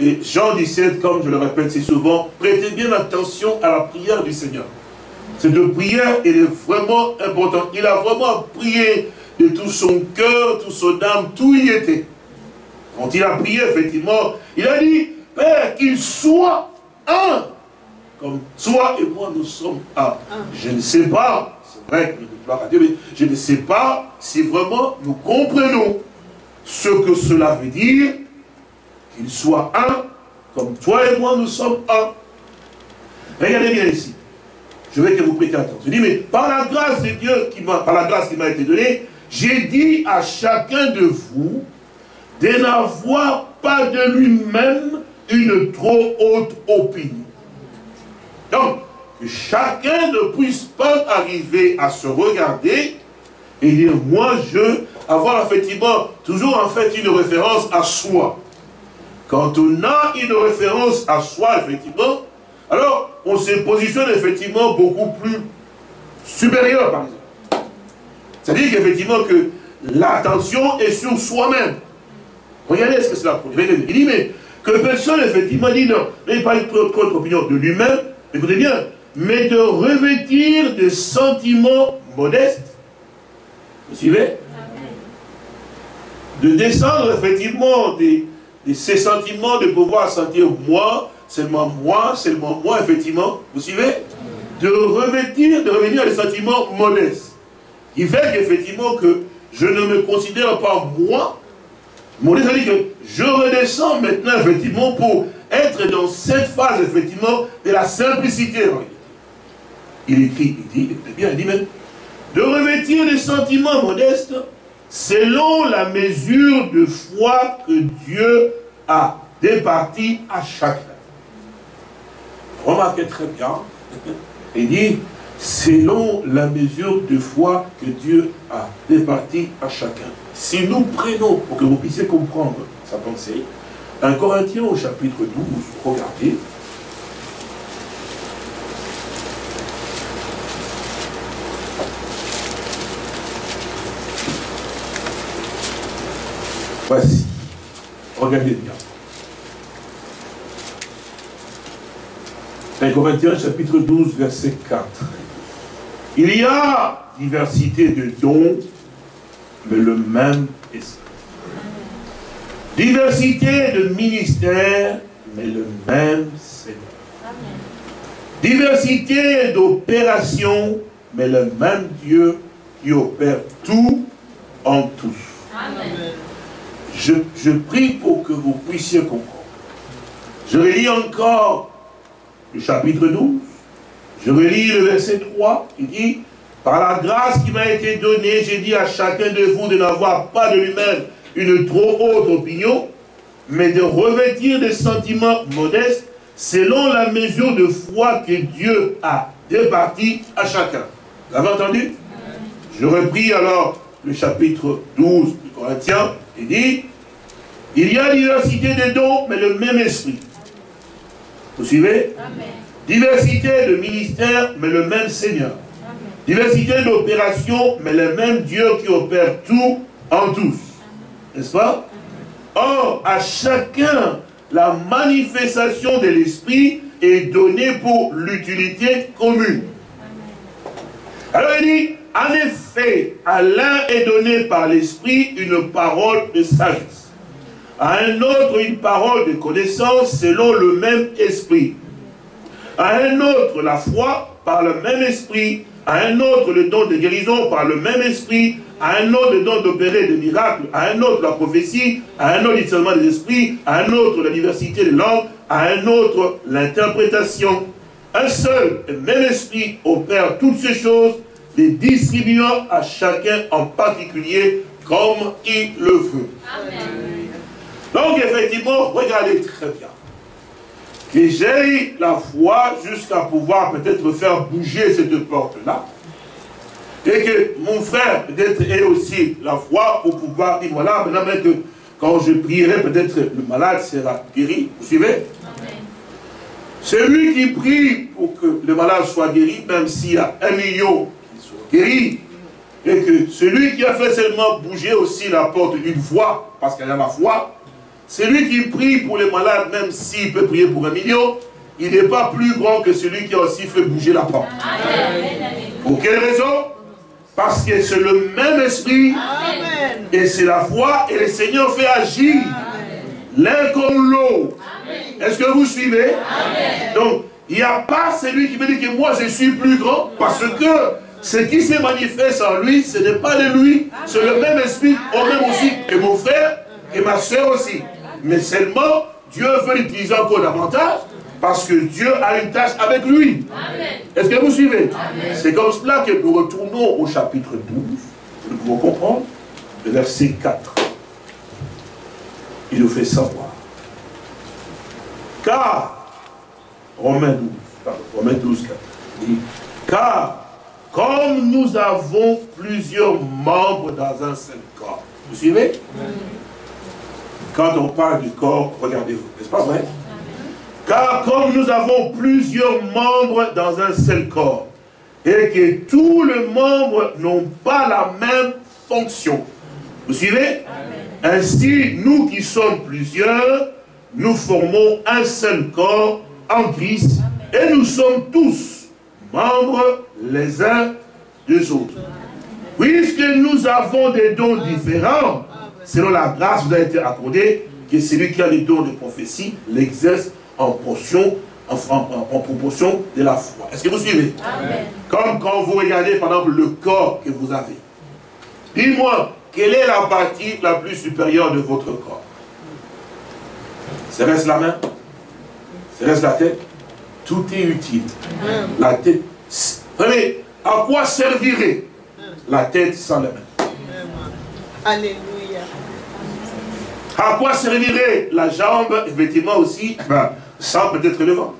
et Jean 17, comme je le répète si souvent, prêtez bien attention à la prière du Seigneur. Cette prière, elle est vraiment importante. Il a vraiment prié de tout son cœur, tout son âme, tout y était. Quand il a prié, effectivement, il a dit, Père, qu'il soit un. Comme toi et moi, nous sommes un. Je ne sais pas, c'est vrai que nous à Dieu, mais je ne sais pas si vraiment nous comprenons ce que cela veut dire, qu'il soit un, comme toi et moi, nous sommes un. Regardez bien ici. Je veux que vous prêtiez attention. Je dis, mais par la grâce de Dieu, qui par la grâce qui m'a été donnée, j'ai dit à chacun de vous de n'avoir pas de lui-même une trop haute opinion. Donc, que chacun ne puisse pas arriver à se regarder et dire, moi, je, avoir effectivement toujours en fait une référence à soi. Quand on a une référence à soi, effectivement, alors on se positionne effectivement beaucoup plus supérieur, par exemple. C'est-à-dire qu'effectivement que l'attention est sur soi-même. Regardez ce que cela prouve. Il que personne, effectivement, dit non, n'ayez pas une autre opinion de lui-même, écoutez bien, mais de revêtir des sentiments modestes. Vous suivez? De descendre, effectivement, de ces sentiments de pouvoir sentir moi, seulement moi, seulement moi, effectivement. Vous suivez? De revêtir, de revenir à des sentiments modestes. Il fait qu'effectivement que je ne me considère pas moi, mon Dieu dit que je redescends maintenant, effectivement, pour être dans cette phase, effectivement, de la simplicité. Il écrit, il dit, bien, il dit même, de revêtir des sentiments modestes selon la mesure de foi que Dieu a départi à chacun. Remarquez très bien, il dit, selon la mesure de foi que Dieu a départi à chacun. Si nous prenons, pour que vous puissiez comprendre sa pensée, un Corinthien au chapitre 12, regardez, Voici. Regardez bien. 1 Corinthiens chapitre 12, verset 4. Il y a diversité de dons, mais le même esprit. Diversité de ministères, mais le même Seigneur. Diversité d'opérations, mais le même Dieu qui opère tout en tous. Je, je prie pour que vous puissiez comprendre. Je relis encore le chapitre 12. Je relis le verset 3. Il dit, par la grâce qui m'a été donnée, j'ai dit à chacun de vous de n'avoir pas de lui-même une trop haute opinion, mais de revêtir des sentiments modestes selon la mesure de foi que Dieu a départi à chacun. Vous avez entendu? Je repris alors le chapitre 12 du Corinthiens. Il dit, il y a diversité de dons, mais le même esprit. Vous suivez? Diversité de ministères, mais le même Seigneur. Diversité d'opérations, mais le même Dieu qui opère tout en tous. N'est-ce pas? Or, à chacun, la manifestation de l'Esprit est donnée pour l'utilité commune. Alors il dit, en effet, à l'un est donné par l'Esprit une parole de sagesse, à un autre une parole de connaissance selon le même Esprit, à un autre la foi par le même Esprit, à un autre le don de guérison par le même esprit, à un autre le don d'opérer des miracles, à un autre la prophétie, à un autre seulement des esprits, à un autre la diversité des langues, à un autre l'interprétation. Un seul et même esprit opère toutes ces choses, les distribuant à chacun en particulier comme il le veut. Donc effectivement, regardez très bien que j'ai la foi jusqu'à pouvoir peut-être faire bouger cette porte-là. Et que mon frère peut-être ait aussi la foi pour pouvoir dire, voilà, maintenant que quand je prierai, peut-être le malade sera guéri. Vous suivez? Celui qui prie pour que le malade soit guéri, même s'il y a un million qui soit guéri, et que celui qui a fait seulement bouger aussi la porte d'une fois, parce qu'il y a la foi, celui qui prie pour les malades, même s'il peut prier pour un million, il n'est pas plus grand que celui qui a aussi fait bouger la porte. Pour quelle raison? Parce que c'est le même esprit. Et c'est la foi et le Seigneur fait agir. l'un comme l'autre. Est-ce que vous suivez? Donc, il n'y a pas celui qui me dit que moi je suis plus grand, parce que ce qui se manifeste en lui, ce n'est pas de lui, c'est le même esprit, au même aussi, et mon frère, et ma soeur aussi. Mais seulement, Dieu veut l'utiliser encore davantage, parce que Dieu a une tâche avec lui. Est-ce que vous suivez? C'est comme cela que nous retournons au chapitre 12. Nous pouvons comprendre le verset 4. Il nous fait savoir. Car, Romains 12, pardon, Romains 12, 4, dit, car, comme nous avons plusieurs membres dans un seul corps, vous suivez? Quand on parle du corps, regardez-vous, n'est-ce pas vrai? Car comme nous avons plusieurs membres dans un seul corps, et que tous les membres n'ont pas la même fonction. Vous suivez? Ainsi, nous qui sommes plusieurs, nous formons un seul corps en Christ, et nous sommes tous membres les uns des autres. Puisque nous avons des dons différents, selon la grâce qui vous a été accordée, que celui qui a les dons de prophétie l'exerce en portion, en, proportion de la foi. Est-ce que vous suivez? Comme quand vous regardez par exemple le corps que vous avez. Dis-moi, quelle est la partie la plus supérieure de votre corps? Serait-ce la main? Serait-ce la tête? Tout est utile. La tête. Voyez, à quoi servirait la tête sans la main? Alléluia. À quoi servirait la jambe, effectivement aussi, ben, sans peut-être le vent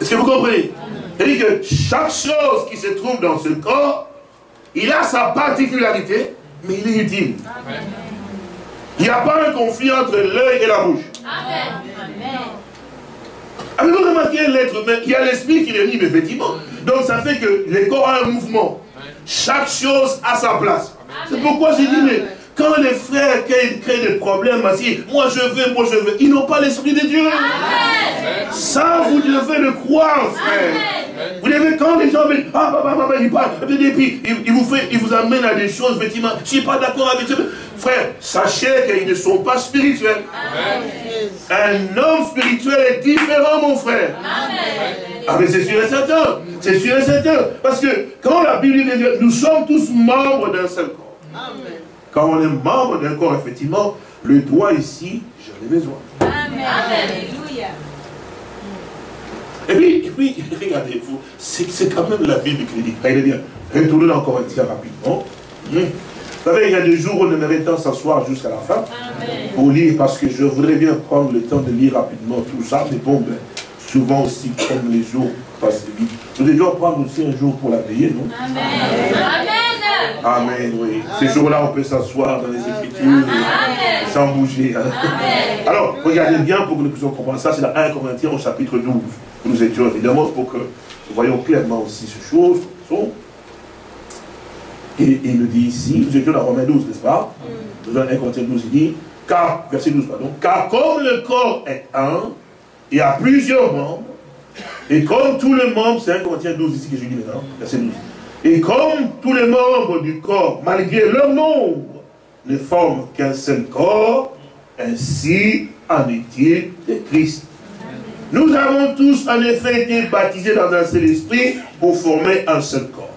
Est-ce que vous comprenez? C'est-à-dire que chaque chose qui se trouve dans ce corps, il a sa particularité, mais il est utile. Il n'y a pas un conflit entre l'œil et la bouche. Avez-vous remarqué l'être humain? Il y a l'esprit qui l'anime, effectivement. Donc ça fait que le corps a un mouvement. Chaque chose a sa place. C'est pourquoi j'ai dit, mais quand les frères créent des problèmes, ainsi, moi je veux, moi je veux, ils n'ont pas l'esprit de Dieu. Ça, vous devez le croire, frère. Vous devez, quand les gens viennent, ah, bah, bah, bah, ils parlent, et puis ils, vous fait, ils vous amènent à des choses, effectivement, je ne suis pas d'accord avec eux. Frère, sachez qu'ils ne sont pas spirituels. Un homme spirituel est différent, mon frère. Ah, mais c'est sûr et certain. C'est sûr et certain. Parce que quand la Bible dit, nous sommes tous membres d'un seul corps. Amen. Quand on est membre d'un corps, effectivement, le doigt ici, j'en ai besoin. Amen. Alléluia. Et puis, et puis regardez-vous, c'est quand même la Bible qui dit. Retournez encore Corinthiens rapidement. Vous savez, il y a des jours où on aimerait tant s'asseoir jusqu'à la fin pour lire, parce que je voudrais bien prendre le temps de lire rapidement tout ça, mais bon, ben, souvent aussi, comme les jours passent vite. Nous devions prendre aussi un jour pour la payer, non? Amen. Amen. Amen, oui. Ces jours-là, on peut s'asseoir dans les Écritures sans bouger. Hein. Alors, regardez bien pour que nous puissions comprendre ça. C'est la 1 Corinthiens au chapitre 12. Nous étions évidemment pour que nous voyons clairement aussi ces choses. Et, il nous dit ici, nous étions dans Romains 12, n'est-ce pas? Mm. Dans 1 Corinthiens 12, il dit, car, verset 12, pardon, car comme le corps est un, y a plusieurs membres, et comme tous les membres, c'est 1 Corinthiens 12 ici que je dis maintenant, verset 12. Et comme tous les membres du corps, malgré leur nombre, ne forment qu'un seul corps, ainsi en est-il de Christ. Nous avons tous en effet été baptisés dans un seul esprit pour former un seul corps.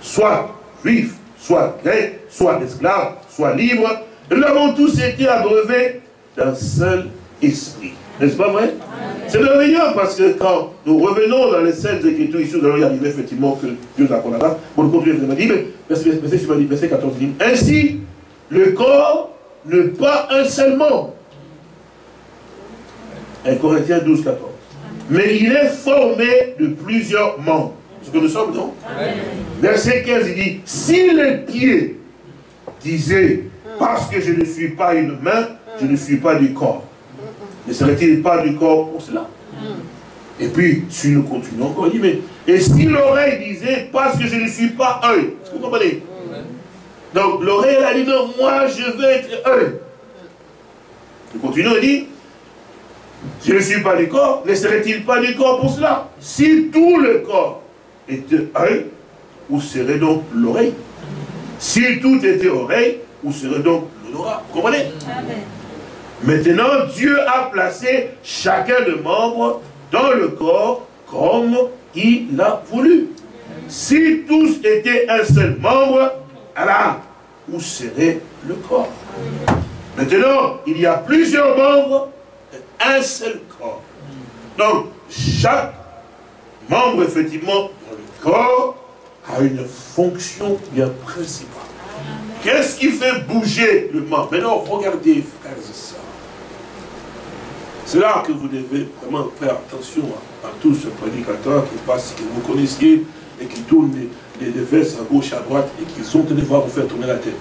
Soit juifs, soit grecs, soit esclaves, soit libres. Nous avons tous été abreuvés d'un seul esprit. N'est-ce pas vrai? C'est merveilleux parce que quand nous revenons dans les scènes Écritures, ici nous allons y arriver effectivement que Dieu nous accorde là. Bon, nous continuons, vous dit, mais verset, verset 14 dit, ainsi, le corps n'est pas un seul membre. 1 Corinthiens 12, 14. Mais il est formé de plusieurs membres. Ce que nous sommes, non? Verset 15, il dit, si les pieds disaient, parce que je ne suis pas une main, je ne suis pas du corps ne serait-il pas du corps pour cela Et puis, si nous continuons encore, il dit, mais, et si l'oreille disait, parce que je ne suis pas œil, est-ce que vous comprenez Donc, l'oreille, elle a dit, non, moi, je veux être œil. Nous continuons, il dit, je ne suis pas du corps, ne serait-il pas du corps pour cela Si tout le corps était œil, où serait donc l'oreille? Si tout était oreille, où serait donc l'odorat? Vous comprenez? Maintenant, Dieu a placé chacun de membres dans le corps comme il l'a voulu. Si tous étaient un seul membre, alors, où serait le corps? Maintenant, il y a plusieurs membres, un seul corps. Donc, chaque membre, effectivement, dans le corps, a une fonction bien principale. Qu'est-ce qui fait bouger le membre? Maintenant, regardez, frères. C'est là que vous devez vraiment faire attention à, tous ce prédicateur qui passe, que vous connaissiez, et qui tourne les, les, vestes à gauche, à droite, et qui sont tenus voir vous faire tourner la tête.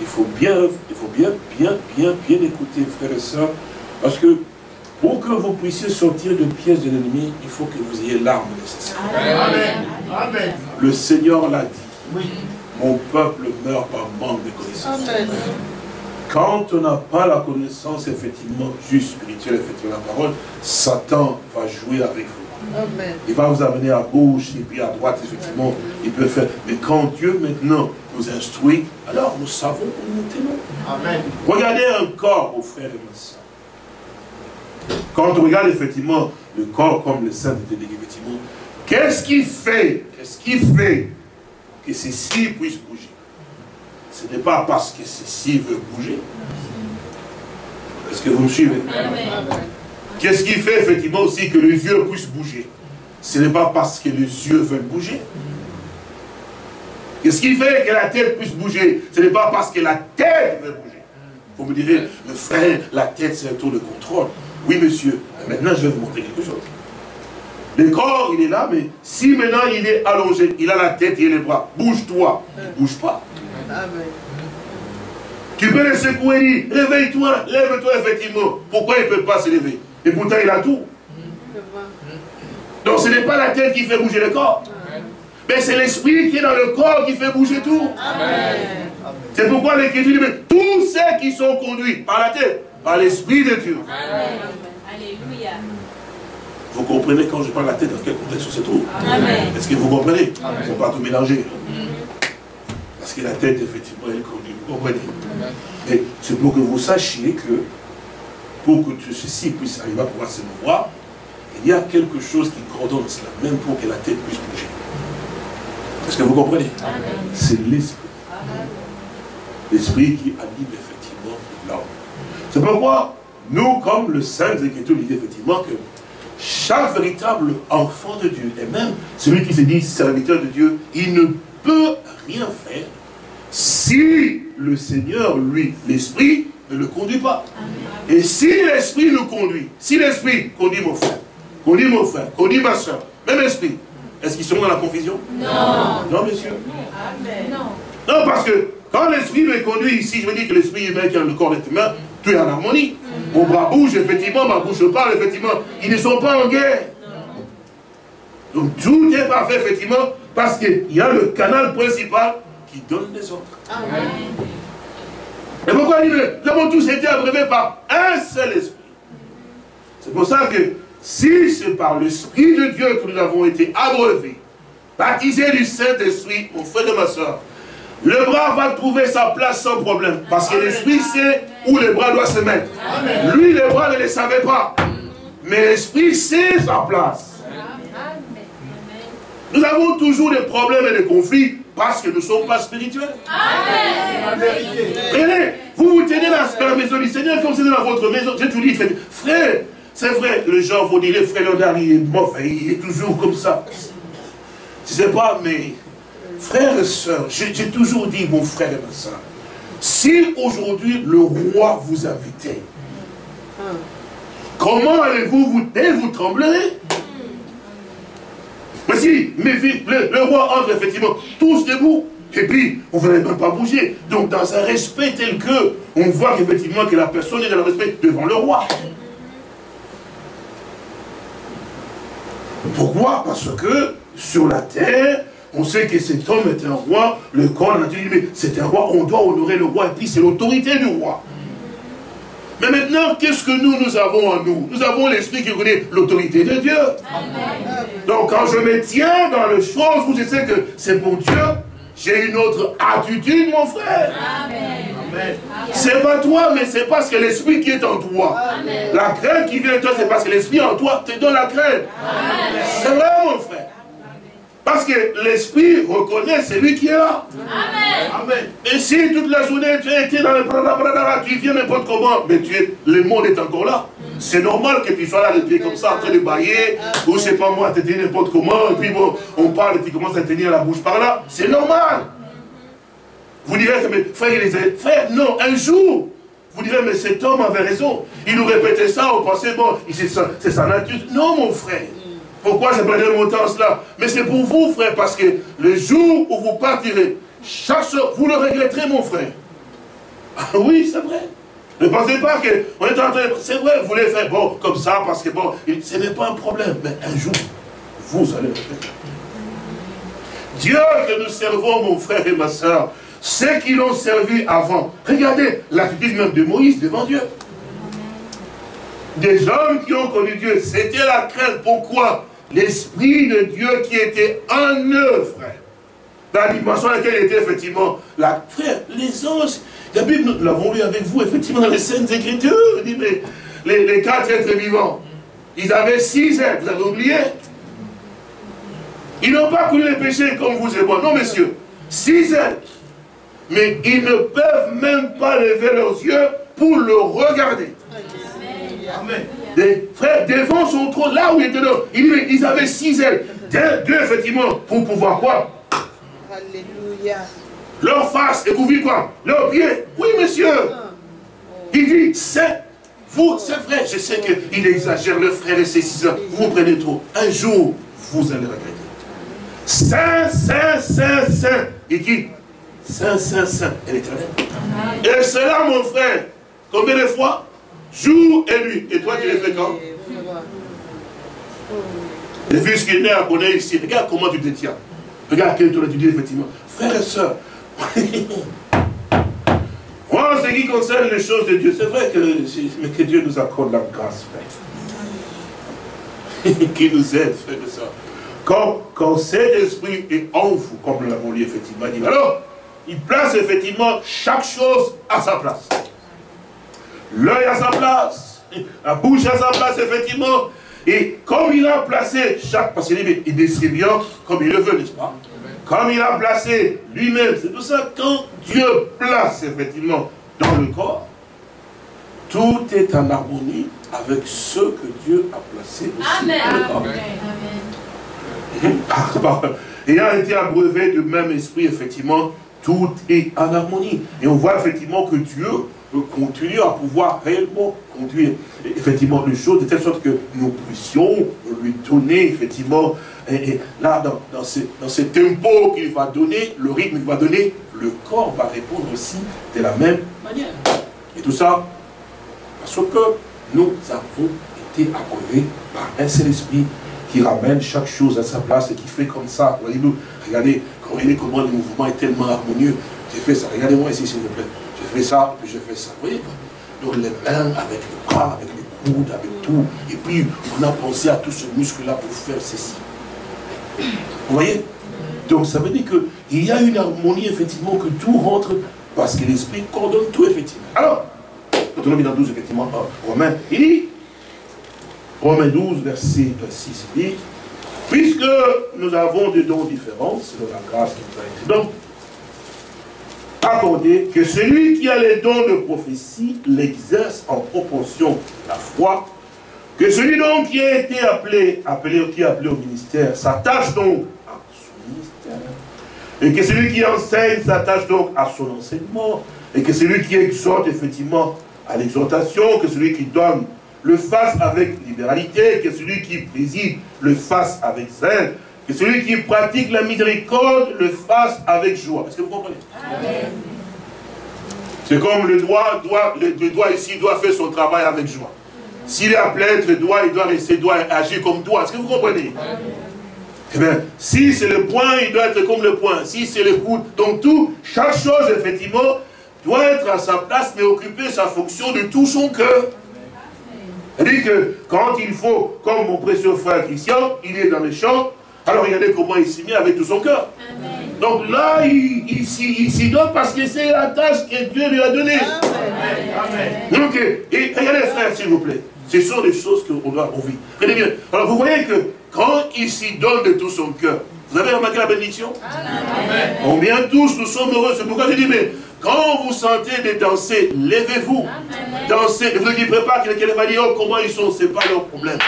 Il faut bien, il faut bien, bien, bien, bien écouter, frères et sœurs, parce que pour que vous puissiez sortir de pièces de l'ennemi, il faut que vous ayez l'arme nécessaire. Amen. Le Seigneur l'a dit. Mon peuple meurt par manque de connaissance. Quand on n'a pas la connaissance, effectivement, juste spirituelle, effectivement, la parole, Satan va jouer avec vous. Il va vous amener à gauche et puis à droite, effectivement, il peut faire. Mais quand Dieu maintenant nous instruit, alors nous savons où nous tenons. Amen. Regardez un corps, vos frères et mes soeurs. Quand on regarde effectivement le corps comme le sein de effectivement, qu'est-ce qui fait, qu'est-ce qui fait? Que ceci puisse bouger Ce n'est pas parce que ceci veut bouger. Est-ce que vous me suivez? Qu'est-ce qui fait effectivement aussi que les yeux puissent bouger? Ce n'est pas parce que les yeux veulent bouger. Qu'est-ce qui fait que la tête puisse bouger? Ce n'est pas parce que la tête veut bouger. Vous me direz, le frère, la tête c'est un tour de contrôle. Oui, monsieur. Maintenant, je vais vous montrer quelque chose. Le corps, il est là, mais si maintenant il est allongé, il a la tête et les bras, bouge-toi. Il ne bouge pas. Tu peux le secouer, réveille-toi, lève-toi effectivement. Pourquoi il ne peut pas se lever? Et pourtant, il a tout. Donc ce n'est pas la tête qui fait bouger le corps. Mais c'est l'esprit qui est dans le corps qui fait bouger tout. C'est pourquoi l'Écriture dit, tous ceux qui sont conduits par la tête, par l'Esprit de Dieu. Alléluia. Vous comprenez quand je parle la tête, dans quel contexte on se trouve? Est-ce que vous comprenez? Il ne faut pas tout mélanger. Parce que la tête, effectivement, elle connue. Vous comprenez Mais c'est pour que vous sachiez que pour que ceci puisse arriver à pouvoir se mouvoir, il y a quelque chose qui coordonne cela, même pour que la tête puisse bouger. Est-ce que vous comprenez C'est l'esprit. L'esprit qui anime effectivement l'homme. C'est pourquoi nous, comme le Saint Écriture dit effectivement que chaque véritable enfant de Dieu, et même celui qui se dit serviteur de Dieu, il ne peut rien faire si le Seigneur, lui, l'Esprit, ne le conduit pas. Et si l'Esprit nous conduit, si l'Esprit conduit mon frère, conduit mon frère, conduit ma soeur, même Esprit, est-ce qu'ils sont dans la confusion? Non. Non, monsieur Non. Non, parce que quand l'Esprit me conduit ici, je veux dire que l'Esprit humain qui a le corps humain, tout est en harmonie. Mon bras bouge, effectivement, ma bouche parle, effectivement. Ils ne sont pas en guerre. Donc tout est parfait, effectivement, parce qu'il y a le canal principal qui donne les autres. Amen. Et pourquoi nous avons tous été abreuvés par un seul esprit? C'est pour ça que si c'est par l'Esprit de Dieu que nous avons été abreuvés, baptisés du Saint-Esprit, mon frère et ma soeur, le bras va trouver sa place sans problème. Parce que l'esprit sait où le bras doit se mettre. Lui, le bras ne le savait pas. Mais l'esprit sait sa place. Nous avons toujours des problèmes et des conflits parce que nous ne sommes pas spirituels. Amen. vous vous tenez dans la maison du Seigneur comme c'est dans votre maison. J'ai toujours dit, frère, c'est vrai, le gens vont dire, le frère il est mauvais, il est toujours comme ça. Je ne sais pas, mais Frères et sœurs, j'ai toujours dit, mon frère et ma soeur, si aujourd'hui le roi vous invitait, comment allez-vous vous taire, vous tremblerez? Mais si le, roi entre effectivement tous debout, et puis vous n'allez même pas bouger. Donc dans un respect tel que, on voit qu'effectivement que la personne est dans le respect devant le roi. Pourquoi? Parce que sur la terre, on sait que cet homme est un roi, le corps, la nature mais c'est un roi, on doit honorer le roi, et puis c'est l'autorité du roi. Mais maintenant, qu'est-ce que nous, nous avons en nous? Nous avons l'esprit qui connaît l'autorité de Dieu. Donc quand je me tiens dans les choses où je sais que c'est pour Dieu, j'ai une autre attitude, mon frère. C'est pas toi, mais c'est parce que l'esprit qui est en toi. La crainte qui vient de toi, c'est parce que l'esprit en toi te donne la crainte. C'est vrai, mon frère. Parce que l'esprit reconnaît celui qui est là. Amen. Et si toute la journée tu été dans le tu viens n'importe comment, mais tu es, le monde est encore là. C'est normal que tu sois là, les pieds comme ça, en train de bailler, ou je sais pas moi, te tenir n'importe comment, et puis bon, on parle et tu commences à tenir la bouche par là. C'est normal. Vous direz que, mais frère, il est... frère, non, un jour, vous direz, mais cet homme avait raison. Il nous répétait ça, on pensait, bon, c'est sa nature. Non, mon frère. Pourquoi je prendrai mon temps cela Mais c'est pour vous, frère, parce que le jour où vous partirez, chaque vous le regretterez, mon frère. Ah oui, c'est vrai. Ne pensez pas qu'on est en train de... C'est vrai, vous voulez faire bon, comme ça, parce que bon, ce n'est pas un problème. Mais un jour, vous allez regretter. Dieu que nous servons, mon frère et ma soeur, ceux qui l'ont servi avant. Regardez l'attitude même de Moïse devant Dieu. Des hommes qui ont connu Dieu, c'était la crainte. Pourquoi? L'Esprit de Dieu qui était en eux, frère. Dans la dimension dans laquelle était effectivement la... Frère, les anges, la Bible, nous l'avons lu avec vous, effectivement, dans les scènes Écritures. dit, mais les, les, quatre êtres vivants, ils avaient six êtres, vous avez oublié Ils n'ont pas connu les péchés comme vous et moi. Non, messieurs. Six êtres. Mais ils ne peuvent même pas lever leurs yeux pour le regarder. Amen. Des frères devant son trône, là où il était ils, ils avaient six ailes. Deux, effectivement, pour pouvoir quoi? Alléluia. Leur face, et vous vivez quoi? Leurs pieds. Oui, monsieur. Il dit, c'est vous, c'est vrai, je sais qu'il exagère, le frère et ses six ans. Vous prenez trop. Un jour, vous allez regretter. Saint, Saint, Saint, Saint. Il dit, Saint, Saint, Saint, l'éternel. Et cela, mon frère, combien de fois? Jour et nuit. Et toi, tu les fais quand? Le fils qui né à connaître ici, regarde comment tu te tiens. Regarde quel tour tu dis effectivement. Frères et sœurs, moi, en ce qui concerne les choses de Dieu, c'est vrai que, mais que Dieu nous accorde la grâce, frère. qui nous aide, frère et sœurs. Quand, quand cet esprit est en vous, comme nous l'avons lu effectivement, alors, il place effectivement chaque chose à sa place. L'œil à sa place, la bouche à sa place, effectivement. Et comme il a placé chaque, parce qu'il bien comme il le veut, n'est-ce pas? Comme il a placé lui-même, c'est tout ça, quand Dieu place effectivement dans le corps, tout est en harmonie avec ce que Dieu a placé aussi dans le corps. Amen. Ah, Ayant été abreuvé du même esprit, effectivement, tout est en harmonie. Et on voit effectivement que Dieu continuer à pouvoir réellement conduire effectivement les choses de telle sorte que nous puissions lui donner effectivement, et, là dans, dans, ce, dans tempo qu'il va donner, le rythme qu'il va donner, le corps va répondre aussi de la même manière. Et tout ça parce que nous avons été approuvés par un seul esprit qui ramène chaque chose à sa place et qui fait comme ça. Voyez-nous, regardez, regardez comment le mouvement est tellement harmonieux. J'ai fait ça. Regardez-moi ici, s'il vous plaît je fais ça, puis je fais ça. Vous voyez Donc les mains avec les bras, avec les coudes, avec tout. Et puis on a pensé à tout ce muscle-là pour faire ceci. Vous voyez? Donc ça veut dire qu'il y a une harmonie, effectivement, que tout rentre, parce que l'esprit coordonne tout, effectivement. Alors, dans 12, effectivement, Romains, il dit, Romains 12, verset 6, il dit, puisque nous avons des dons différents, selon la grâce qui nous a été donnée, accordé que celui qui a les dons de prophétie l'exerce en proportion de la foi, que celui donc qui a été appelé, appelé qui appelé au ministère, s'attache donc à son ministère, et que celui qui enseigne s'attache donc à son enseignement, et que celui qui exhorte effectivement à l'exhortation, que celui qui donne le fasse avec libéralité, que celui qui préside le fasse avec zèle, que celui qui pratique la miséricorde le fasse avec joie. Est-ce que vous comprenez? C'est comme le doigt, doigt, le, doigt ici doit faire son travail avec joie. S'il est appelé à être doigt, il doit rester doigt et agir comme doigt. Est-ce que vous comprenez? Eh bien, si c'est le point, il doit être comme le point. Si c'est le coude, donc tout, chaque chose, effectivement, doit être à sa place, mais occuper sa fonction de tout son cœur. C'est-à-dire que quand il faut, comme mon précieux frère Christian, il est dans les champs, alors regardez comment il s'y met avec tout son cœur. Donc là, il, il, s'y donne parce que c'est la tâche que Dieu lui a donnée. Amen. Donc, et, regardez frère, s'il vous plaît. Ce sont des choses qu'on doit vivre. Regardez bien. Alors vous voyez que quand il s'y donne de tout son cœur, vous avez remarqué la bénédiction Amen. On vient tous, nous sommes heureux. C'est pourquoi je dis, mais quand vous sentez de danser, levez-vous. Dansez. Ne vous inquiétez pas quelqu'un va dire, oh, comment ils sont, ce n'est pas leur problème.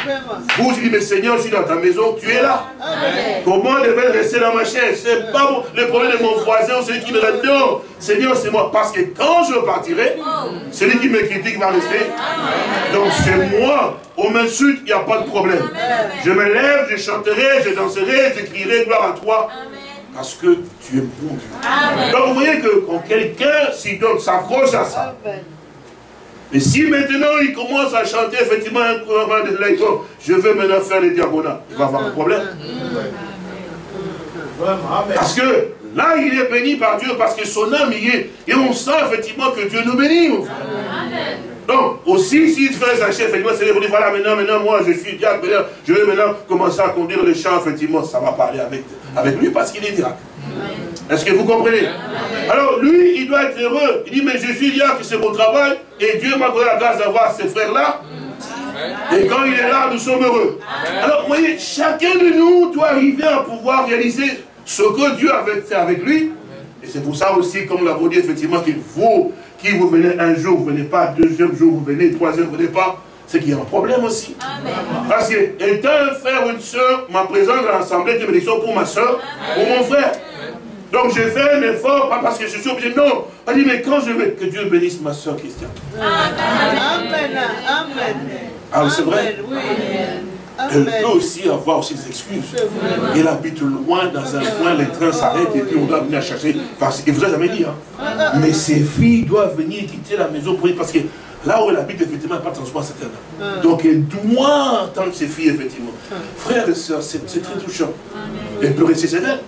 Vous, je dis, mais Seigneur, je suis dans ta maison, tu es là. Comment je vais rester dans ma chaise? Ce n'est pas le problème de mon voisin ou celui qui me dit, non, Seigneur, c'est moi. Parce que quand je partirai, celui qui me critique va rester. Donc c'est moi. On m'insulte, il n'y a pas de problème. Je me lève, je chanterai, je danserai, je crierai gloire à toi. Parce que tu es bon Dieu. Donc vous voyez que quand quelqu'un s'y donne, s'accroche à ça. Mais si maintenant il commence à chanter effectivement un courant de l'école, je veux maintenant faire les diagonales, il va avoir un problème. Parce que là, il est béni par Dieu, parce que son âme y est. Et on sent effectivement que Dieu nous bénit. Donc, aussi, s'il fait un chef, effectivement, c'est dire, voilà, maintenant, maintenant, moi, je suis diacre, je vais maintenant commencer à conduire les chants, effectivement, ça va parler avec, avec lui parce qu'il est diacre. Est-ce que vous comprenez? Alors, lui, il doit être heureux. Il dit, mais je suis diacre, c'est mon travail, et Dieu m'a donné la grâce d'avoir ces frères-là. Et quand il est là, nous sommes heureux. Alors, vous voyez, chacun de nous doit arriver à pouvoir réaliser ce que Dieu avait fait avec lui. Et c'est pour ça aussi, comme l'avons dit, effectivement, qu'il faut qui vous venez un jour, vous ne venez pas, deuxième jour, vous venez, troisième, vous ne venez pas, c'est qu'il y a un problème aussi. Parce que, étant un frère ou une soeur, ma présence dans l'assemblée est une bénédiction pour ma soeur, pour mon frère. Donc j'ai fait un effort, pas parce que je suis obligé, non. Elle dit, mais quand je vais, que Dieu bénisse ma soeur Christiane. Amen. Amen. Ah, c'est vrai? Elle peut aussi avoir aussi des excuses. Elle habite loin dans un coin, les trains s'arrêtent et puis on doit venir chercher. Parce, et vous avez jamais dit, hein. Mais ses filles doivent venir quitter la maison pour parce que là où elle habite, effectivement, il n'y a pas de transport certain. Donc elle doit entendre ses filles, effectivement. Frères et sœurs, c'est très touchant. Elle peut rester chez elle.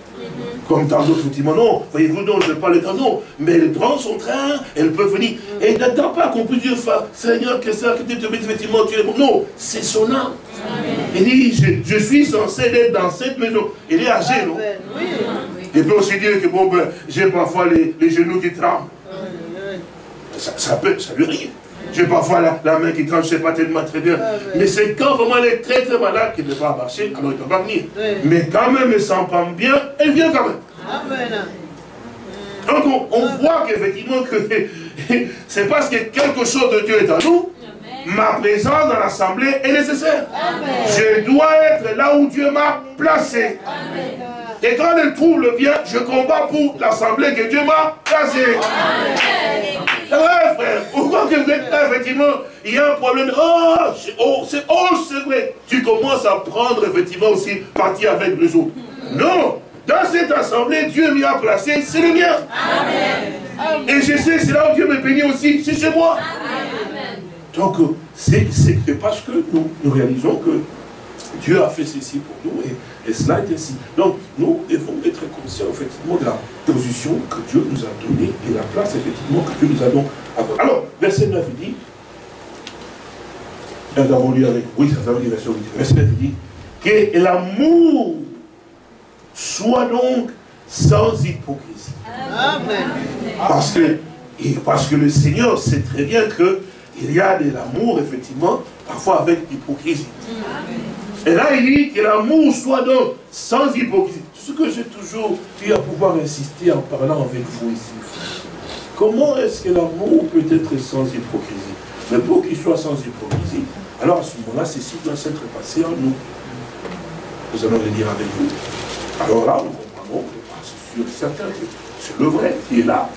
Comme tant d'autres effectivement, non, voyez-vous, non, je ne pas le temps, non. Mais elle prend son train, elle peut venir. Et elle n'attend pas qu'on puisse dire, Seigneur, que ça, que tu te mets, effectivement, tu es bon. Non, c'est son âme. Il dit, je, suis censé être dans cette maison. Il est âgé, non? Il peut aussi dire que, bon, ben, j'ai parfois les, genoux qui tremblent. Ça, peut, ça lui arrive. J'ai parfois la, main qui tremble, je ne sais pas tellement très bien. Mais c'est quand vraiment elle est très très malade qu'elle ne peut pas marcher, alors il ne peut pas venir. Mais quand même, elle sent pas bien, elle vient quand même. Donc on, voit qu'effectivement que c'est parce que quelque chose de Dieu est en nous, ma présence dans l'assemblée est nécessaire. Je dois être là où Dieu m'a placé. Et quand le trouble vient, je combats pour l'assemblée que Dieu m'a placée. C'est vrai, frère. Pourquoi que vous êtes là, effectivement, il y a un problème? Oh, oh c'est oh, vrai. Tu commences à prendre, effectivement, aussi partie avec les autres. Non. Dans cette assemblée, Dieu m'y a placé, c'est le mien. Amen. Et je sais, c'est là où Dieu me bénit aussi, c'est chez moi. Donc, c'est parce que nous, nous réalisons que Dieu a fait ceci pour nous et et cela est ainsi. Donc, nous devons être conscients, effectivement, de la position que Dieu nous a donnée et la place, effectivement, que Dieu nous a donnée. Alors, verset 9, il dit, nous avons lu avec, oui, ça dit verset 8, verset 9, il dit, que l'amour soit donc sans hypocrisie. Amen. Parce que, et parce que le Seigneur sait très bien qu'il y a de l'amour, effectivement, parfois avec hypocrisie. Et là, il dit que l'amour soit donc sans hypocrisie. Ce que j'ai toujours eu à pouvoir insister en parlant avec vous ici. Comment est-ce que l'amour peut être sans hypocrisie? Mais pour qu'il soit sans hypocrisie, alors à ce moment-là, ceci doit s'être passé en nous. Nous allons le dire avec vous. Alors là, nous comprenons que c'est sûr certain que c'est le vrai qui est là.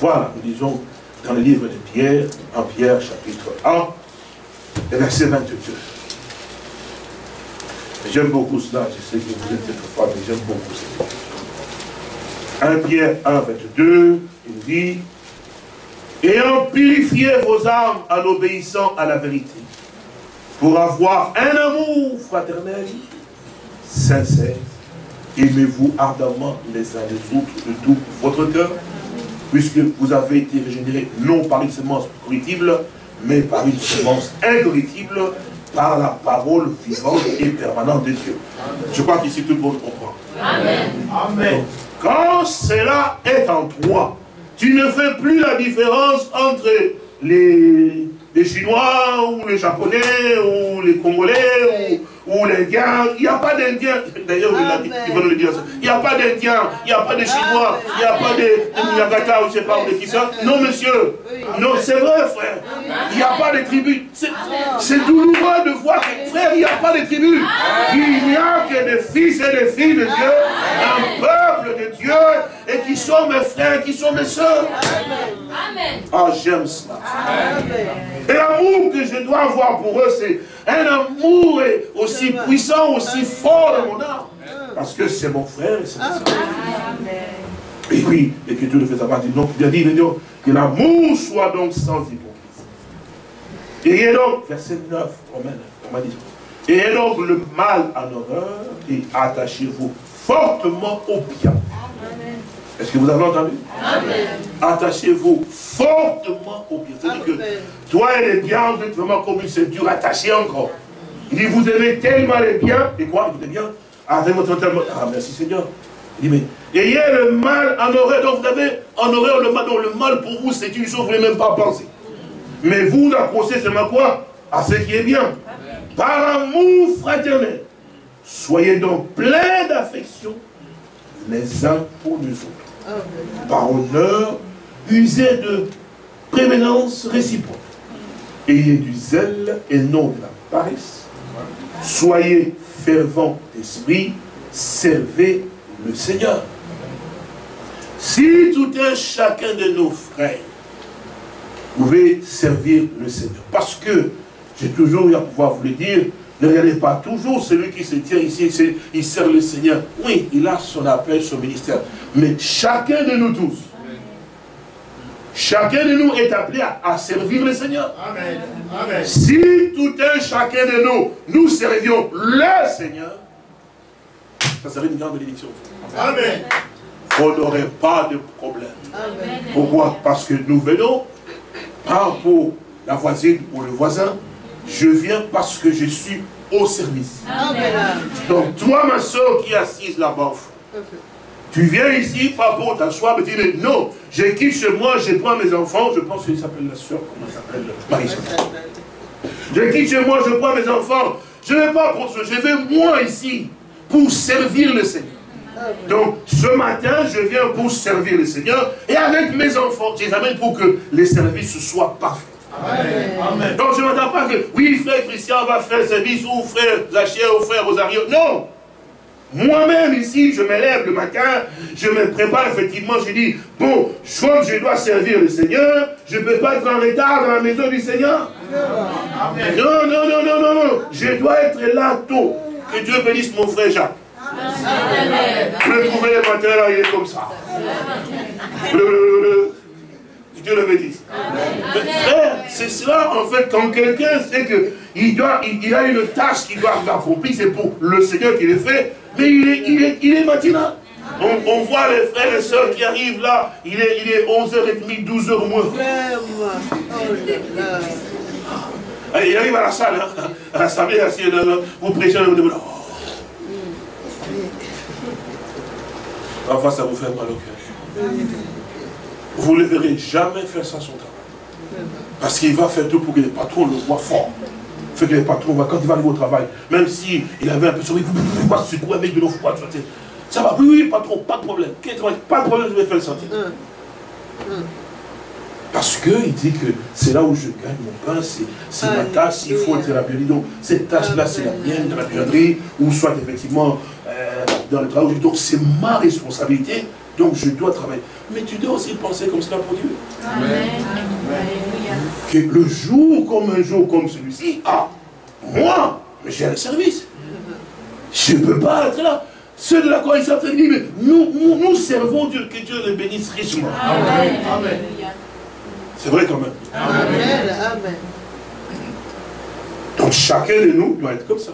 Voilà, nous disons dans le livre de Pierre, en Pierre chapitre 1, verset 22. J'aime beaucoup cela, je sais que vous êtes quelquefois, mais j'aime beaucoup cela. 1 Pierre 1, 22, il dit, ayant purifié vos âmes en obéissant à la vérité, pour avoir un amour fraternel, sincère, aimez-vous ardemment les uns les autres de tout votre cœur, puisque vous avez été régénérés non par une semence corruptible, mais par une semence incorruptible, par la parole vivante et permanente de Dieu. Je crois qu'ici tout le monde comprend. Amen. Amen. quand cela est en toi, tu ne fais plus la différence entre les, les Chinois ou les Japonais ou les Congolais ou, ou l'Indien, il n'y a pas d'Indien. D'ailleurs, ils vont le dire ça. Il n'y a pas d'Indien, il n'y a pas de Chinois, il n'y a pas de Nyagata ou je ne sais pas, ou de qui ça. Non, monsieur. Non, c'est vrai, frère. Il n'y a pas de tribus. C'est douloureux de voir que, frère, il n'y a pas de tribus. Il n'y a que des fils et des filles de Dieu, un peuple de Dieu, et qui sont mes frères, qui sont mes soeurs. Amen. Ah, j'aime ça. Et l'amour que je dois avoir pour eux, c'est un amour aussi puissant, aussi fort dans mon âme. Parce que c'est mon frère et c'est ma soeur. Et puis, l'Écriture le fait savoir, dit donc, il a dit, que l'amour soit donc sans hypocrisie. Et donc, verset 9, Romain on dit, et donc le mal en horreur et attachez-vous fortement au bien. Est-ce que vous avez entendu? Attachez-vous fortement au bien. C'est-à-dire que toi et les biens, vous êtes vraiment comme c'est dur attaché encore. Il dit, vous aimez tellement les biens, et quoi? Vous êtes bien Ah, ah merci Seigneur. Il dit, mais ayez le mal en horreur. Donc vous avez en horreur le mal. Donc le mal pour vous, c'est une chose que vous ne voulez même pas penser. Mais vous approchez seulement quoi? À ce qui est bien. Par amour fraternel. Soyez donc pleins d'affection les uns pour les autres par honneur, usez de prévenance réciproque. Ayez du zèle et non de la paresse. Soyez fervents d'esprit, servez le Seigneur. Si tout un chacun de nos frères pouvait servir le Seigneur, parce que j'ai toujours eu à pouvoir vous le dire, ne regardez pas toujours celui qui se tient ici, il sert le Seigneur. Oui, il a son appel, son ministère. Mais chacun de nous tous, chacun de nous est appelé à, servir le Seigneur. Amen. Si tout un chacun de nous, nous servions le Seigneur, ça serait une grande bénédiction. Amen. On n'aurait pas de problème. Pourquoi? Parce que nous venons, pas pour la voisine ou le voisin, je viens parce que je suis au service. Donc toi, ma soeur qui est assise là-bas, tu viens ici pas pour t'asseoir, mais tu dis, non, je quitte chez moi, je prends mes enfants, je pense qu'il s'appelle la soeur, comment s'appelle Marie. Je quitte chez moi, je prends mes enfants, je ne vais pas pour ce, je vais moi ici pour servir le Seigneur. Donc, ce matin, je viens pour servir le Seigneur et avec mes enfants, je les amène pour que les services soient parfaits. Donc je ne m'entends pas que, oui, frère Christian va faire service, ou frère Zaché, ou frère Rosario. Non Moi-même ici, je me lève le matin, je me prépare effectivement, je dis, bon, comme je dois servir le Seigneur, je ne peux pas être en retard dans la maison du Seigneur. Non, non, non, non, non, non. Je dois être là tôt. Que Dieu bénisse mon frère Jacques. Vous trouvez le matin là, il est comme ça. Dieu le bénisse. Frère, c'est cela en fait, quand quelqu'un sait qu'il doit, il, a une tâche qu'il doit accomplir, c'est pour le Seigneur qui le fait, mais il est, il est, il est matinal. On, voit les frères et sœurs qui arrivent là, il est, il est 11h30, 12h moins. Il arrive à la salle, hein, à la salle, vous prêchez, vous dites, oh. Parfois ça vous fait mal au cœur. Vous ne le verrez jamais faire ça son travail. Parce qu'il va faire tout pour que les patrons le voient fort. Fait que les patrons, quand il va arriver au travail, même s'il il avait un peu souri, vous pouvez se secouer avec de l'eau froide. Ça va, oui, oui, patron, pas de problème. Pas de problème, je vais faire le sentir. Hum. Hum. Parce qu'il dit que c'est là où je gagne mon pain, c'est ma tâche, il faut être la. Donc cette tâche-là, c'est la mienne de la bienvenue, ou soit effectivement euh, dans le travail. Donc c'est ma responsabilité donc je dois travailler. Mais tu dois aussi penser comme cela pour Dieu. Amen. Que le jour comme un jour comme celui-ci, ah, moi, j'ai un service. Je ne peux pas être là. Ceux de la coalition dit, mais nous, nous, servons Dieu, que Dieu le bénisse richement. Amen. Amen. C'est vrai quand même. Amen. Amen. Donc chacun de nous doit être comme ça.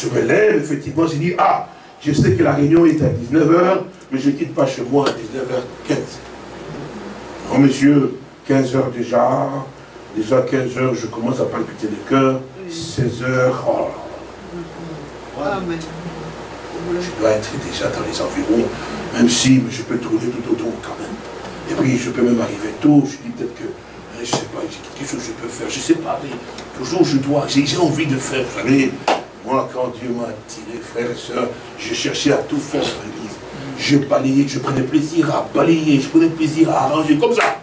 Je me lève, effectivement, je dis, ah, je sais que la réunion est à 19h, mais je ne quitte pas chez moi à 19h15. Oh monsieur, 15h déjà, déjà 15h, je commence à palpiter le cœur, 16h, oh. je dois être déjà dans les environs, même si je peux tourner tout autour quand même. Et puis je peux même arriver tôt, je dis peut-être que, hein, je ne sais pas, quelque chose que je peux faire, je ne sais pas, mais toujours je dois, j'ai envie de faire, vous savez, moi quand Dieu m'a tiré, frères et sœurs, je cherchais à tout faire dans l'église. Je balayais, je prenais plaisir à balayer, je prenais plaisir à arranger, comme ça.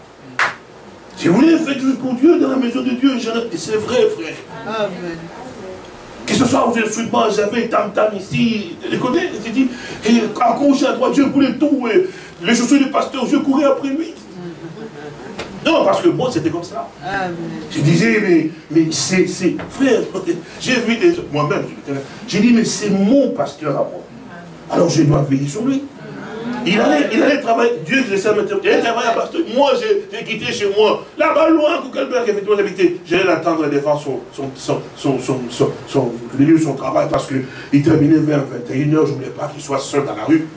Si vous voulez faire quelque pour Dieu dans la maison de Dieu, c'est vrai, frère. Amen. Que ce soit aux instruments, j'avais tam-tam ici, les côtés, j'ai dit, et à gauche à droite, je voulais tout, et les chaussures du pasteur, je courais après lui. Non, parce que moi, c'était comme ça. Je disais, mais, mais c'est, frère, j'ai vu des, moi-même, j'ai dit, mais c'est mon pasteur à moi. Alors je dois veiller sur lui. Il allait, il allait travailler, Dieu je sais maintenant, il allait travailler à Pasteur. Moi, j'ai quitté chez moi, là-bas loin, Kuckelberg, effectivement, j'habitais. J'allais l'attendre devant son, son, son, son, son, son, lieu son travail parce qu'il terminait vers 21h, je ne voulais pas qu'il soit seul dans la rue.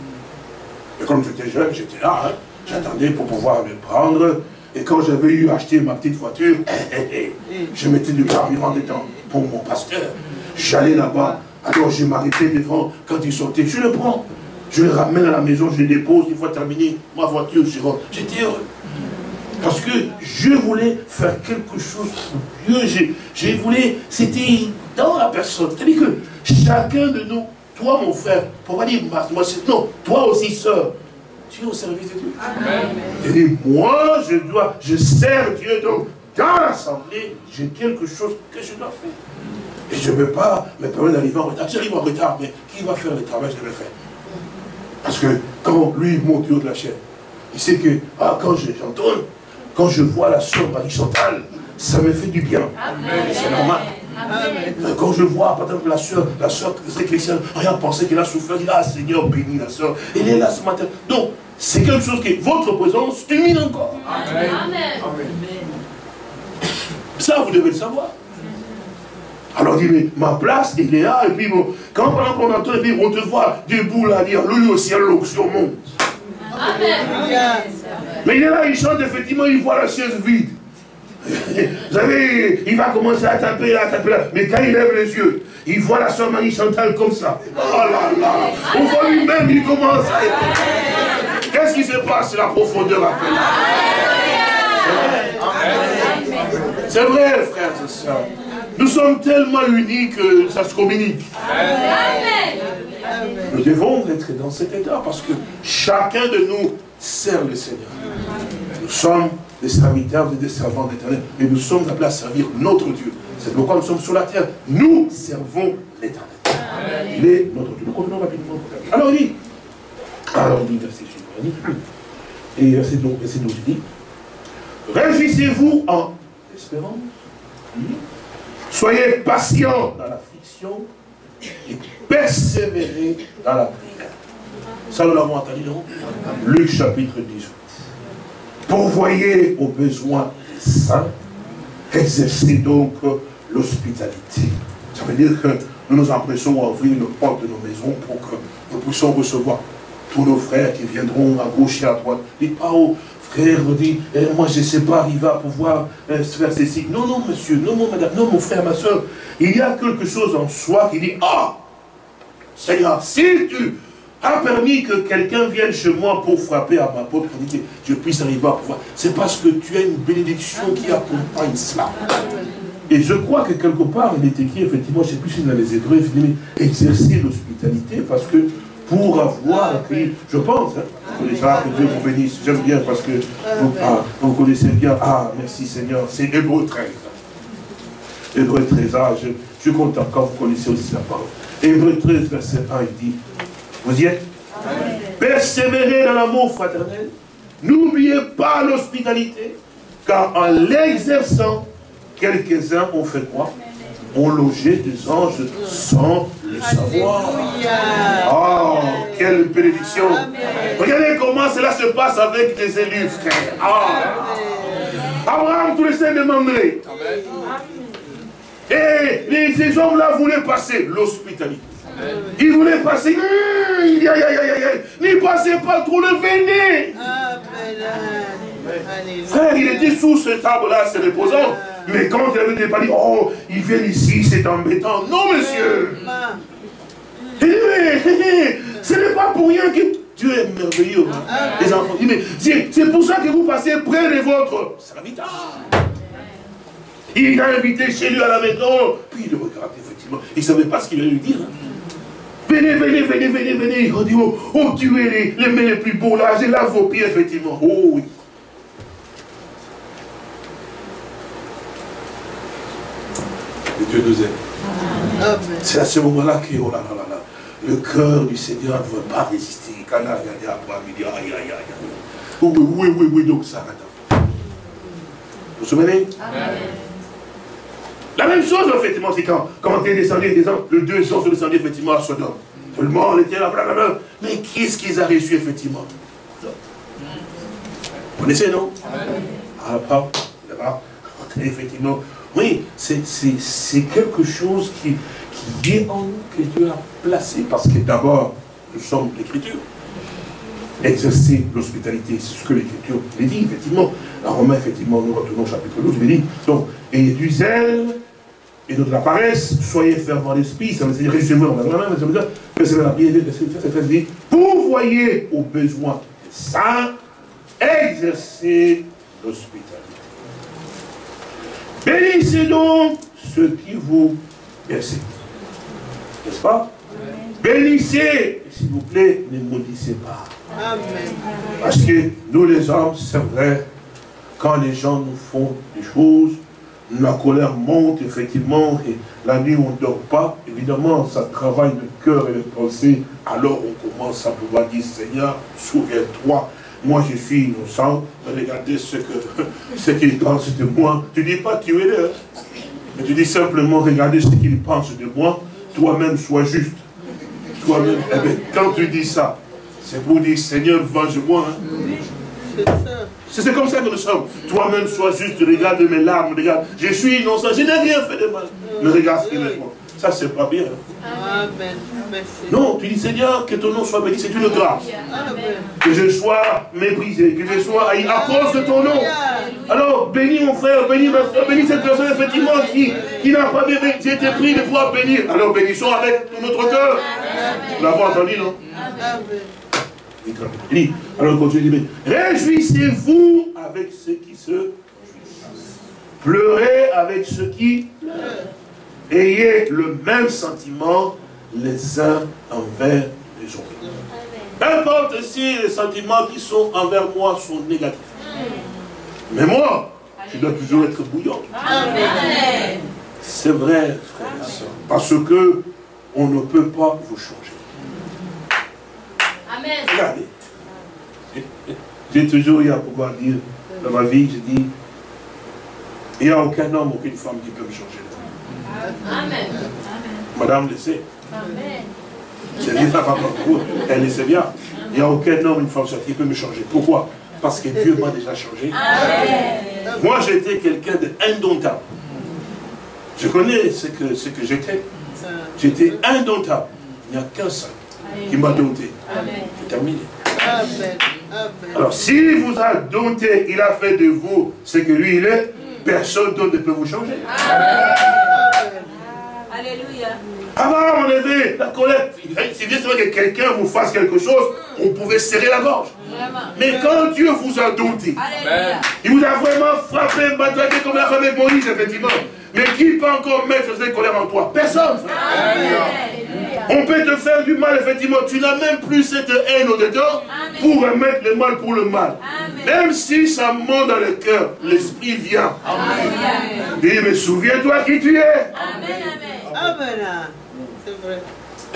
Et comme j'étais jeune, j'étais là, hein. j'attendais pour pouvoir le prendre. Et quand j'avais eu acheté ma petite voiture, je mettais du carburant dedans pour mon pasteur. J'allais là-bas, alors je m'arrêtais devant, quand il sortait, je le prends. Je le ramène à la maison, je le dépose, une fois terminé, ma voiture, je rentre. J'étais heureux. Parce que je voulais faire quelque chose pour Dieu. Je, voulais, c'était dans la personne. C'est-à-dire que chacun de nous, toi mon frère, pour pas dire non, toi aussi sœur, tu es au service de Dieu. Amen. moi, je dois, je sers Dieu. Donc, dans l'assemblée, j'ai quelque chose que je dois faire. Et je ne veux pas me permettre d'arriver en retard. J'arrive en retard, mais qui va faire le travail Je vais le faire. Parce que quand lui monte du haut de la chair, il sait que ah, quand j'entends, quand je vois la soeur Marie Chantal, ça me fait du bien. C'est normal. Quand je vois, par exemple, la soeur, la soeur chrétienne, rien penser qu'elle a souffert, dit, ah Seigneur, bénis la soeur. Elle est là ce matin. Donc, c'est quelque chose que votre présence stimule encore. Amen. Amen. Ça, vous devez le savoir. Alors il dit, mais ma place, il est là. Et puis bon, quand pendant qu'on entend, et puis on te voit debout là, dire, lui au ciel, l'onction monte. Amen. Mais il est là, il chante, effectivement, il voit la chaise vide. Vous savez, il va commencer à taper là, à taper là. Mais quand il lève les yeux, il voit la soeur Marie Chantal comme ça. Oh là là. On voit lui-même, il commence à... Qu'est-ce qui se passe C'est la profondeur après? C'est vrai, frère, c'est ça. Nous sommes tellement unis que ça se communique. Nous devons être dans cet état parce que chacun de nous sert le Seigneur. Nous sommes des serviteurs et des servants d'éternel, mais nous sommes appelés à servir notre Dieu. C'est pourquoi nous sommes sur la terre. Nous servons l'éternel. Il est notre Dieu. Nous continuons rapidement. Alors il dit, alors il dit, verset suivant, et verset 12, il dit, Réjouissez-vous en espérance. Soyez patients dans l'affliction et persévérez dans la prière. Ça, nous l'avons entendu, non? Luc chapitre 18. Pourvoyez aux besoins saints, exercez donc l'hospitalité. Ça veut dire que nous nous empressons à ouvrir une porte de nos maisons pour que nous puissions recevoir tous nos frères qui viendront à gauche et à droite. Dites pas, oh, frère dit, eh, moi je ne sais pas arriver à pouvoir euh, faire ceci. Non, non, monsieur, non, non, madame, non, mon frère, ma soeur. Il y a quelque chose en soi qui dit, ah, Seigneur, si tu as permis que quelqu'un vienne chez moi pour frapper à ma porte, pour que je puisse arriver à pouvoir, c'est parce que tu as une bénédiction qui accompagne cela. Et je crois que quelque part, il est écrit, effectivement, je ne sais plus si dans les Hébreux, il dit, exercer l'hospitalité, parce que pour avoir appris, je pense, hein, que Dieu vous bénisse, j'aime bien parce que vous, ah, vous, connaissez bien, ah merci Seigneur, c'est Hébreu 13. Hébreu 13, ah, je, suis content quand vous connaissez aussi la parole. Hébreu 13, verset 1, il dit, vous y êtes Persévérez dans l'amour fraternel, n'oubliez pas l'hospitalité, car en l'exerçant, quelques-uns ont fait quoi? Ont logé des anges sans le savoir. Oh, quelle bénédiction. Regardez comment cela se passe avec des élus, frère. Ah. Abraham, tous les saints demandaient. Et ces hommes-là voulaient passer l'hospitalité. Ils voulaient passer. N'y passez pas trop le venez. Frère, il était sous ce arbre-là, se reposant. Mais quand il avait pas dit, oh, ils viennent ici, c'est embêtant. Non, monsieur. Il dit, mais ce n'est pas pour rien que Dieu est merveilleux. Hein. Les enfants. Il dit, mais c'est pour ça que vous passez près de votre serviteur. Il l'a invité chez lui à la maison. Puis il le regarde, effectivement. Il ne savait pas ce qu'il allait lui dire. Hein. Venez, venez, venez, venez, venez. On dit, oh, oh tu es les, les mains les plus beaux là. J'ai lave vos pieds, effectivement. Oh oui. Et Dieu nous aime. C'est à ce moment-là que, oh là là là là, le cœur du Seigneur ne veut pas résister. Quand il a regardé après, il dit, aïe, aïe, aïe. Oui, oui, oui, oui, donc ça Vous vous souvenez? Amen. La même chose, effectivement, c'est quand, quand on est descendu, le deux sont descendus, effectivement, à Sodome. Tout le monde était là, blablabla. Mais qui est-ce qu'ils ont reçu, effectivement? Vous connaissez, non? Ah, pas, là-bas, effectivement. Oui, c'est quelque chose qui, qui est en nous, que Dieu a placé, parce que d'abord, nous sommes l'Écriture. Exercer l'hospitalité, c'est ce que l'Écriture dit, effectivement. En Romain, effectivement, nous retournons au chapitre 12, il dit, donc, ayez du zèle, et de la paresse, soyez fervents d'esprit, ça veut dire réjouissez-vous dans la ça veut dire que c'est la bien dit, vous voyez aux besoins des saints, exercez l'hospitalité. Bénissez donc ceux qui vous persécutent. N'est-ce pas? Bénissez, s'il vous plaît, ne maudissez pas. Amen. Parce que nous les hommes, c'est vrai, quand les gens nous font des choses, la colère monte, effectivement, et la nuit on ne dort pas, évidemment, ça travaille le cœur et les pensées, alors on commence à pouvoir dire, Seigneur, souviens-toi, moi je suis innocent, regardez ce que ce qu'il pense de moi. Tu dis pas tu es là, mais tu dis simplement, regardez ce qu'il pense de moi, toi-même sois juste. Toi-même, eh quand tu dis ça, c'est pour dire, Seigneur, venge-moi. Hein. C'est comme ça que nous sommes. Toi-même, sois juste, regarde mes larmes, regarde. Je suis innocent, je n'ai rien fait de mal. Mais regarde ce qu'il me font. Ça, c'est pas bien. Amen. Non, tu dis, Seigneur, que ton nom soit béni, c'est une grâce. Que je sois méprisé, que je sois haï à cause de ton nom. Alors, bénis mon frère, bénis ma soeur, bénis cette personne, effectivement, qui, qui n'a pas béni. J'ai été pris de pouvoir bénir. Alors, bénissons avec tout notre cœur. Vous l'avez entendu, non? Amen. Il alors continue, dit, réjouissez-vous avec ceux qui se réjouissent. Pleurez avec ceux qui pleurent. Ayez le même sentiment les uns envers les autres. N'importe si les sentiments qui sont envers moi sont négatifs. Mais moi, je dois toujours être bouillant. C'est vrai, frère et soeur. Parce que on ne peut pas vous changer. Regardez. J'ai toujours eu à pouvoir dire dans ma vie, je dis, il n'y a aucun homme, aucune femme qui peut me changer. Amen. Madame le sait. Amen. Dis ça elle le sait bien. Il n'y a aucun homme, une femme qui peut me changer. Pourquoi? Parce que Dieu m'a déjà changé. Amen. Moi, j'étais quelqu'un d'indomptable. Je connais ce que, ce que j'étais. J'étais indomptable. Il n'y a qu'un seul qui m'a dompté. C'est terminé. Alors, s'il vous a dompté, il a fait de vous ce que lui il est, personne d'autre ne peut vous changer. Alléluia. Avant, on avait la colère. C'est bien que quelqu'un vous fasse quelque chose, on pouvait serrer la gorge. Mais quand Dieu vous a dompté, il vous a vraiment frappé, matraqué comme la famille de Moïse, effectivement. Mais qui peut encore mettre cette colère en toi? Personne. On peut te faire du mal, effectivement. Tu n'as même plus cette haine au-dedans pour remettre le mal pour le mal. Même si ça monte dans le cœur, l'esprit vient. Dis, mais souviens-toi qui tu es. Amen, amen. C'est vrai.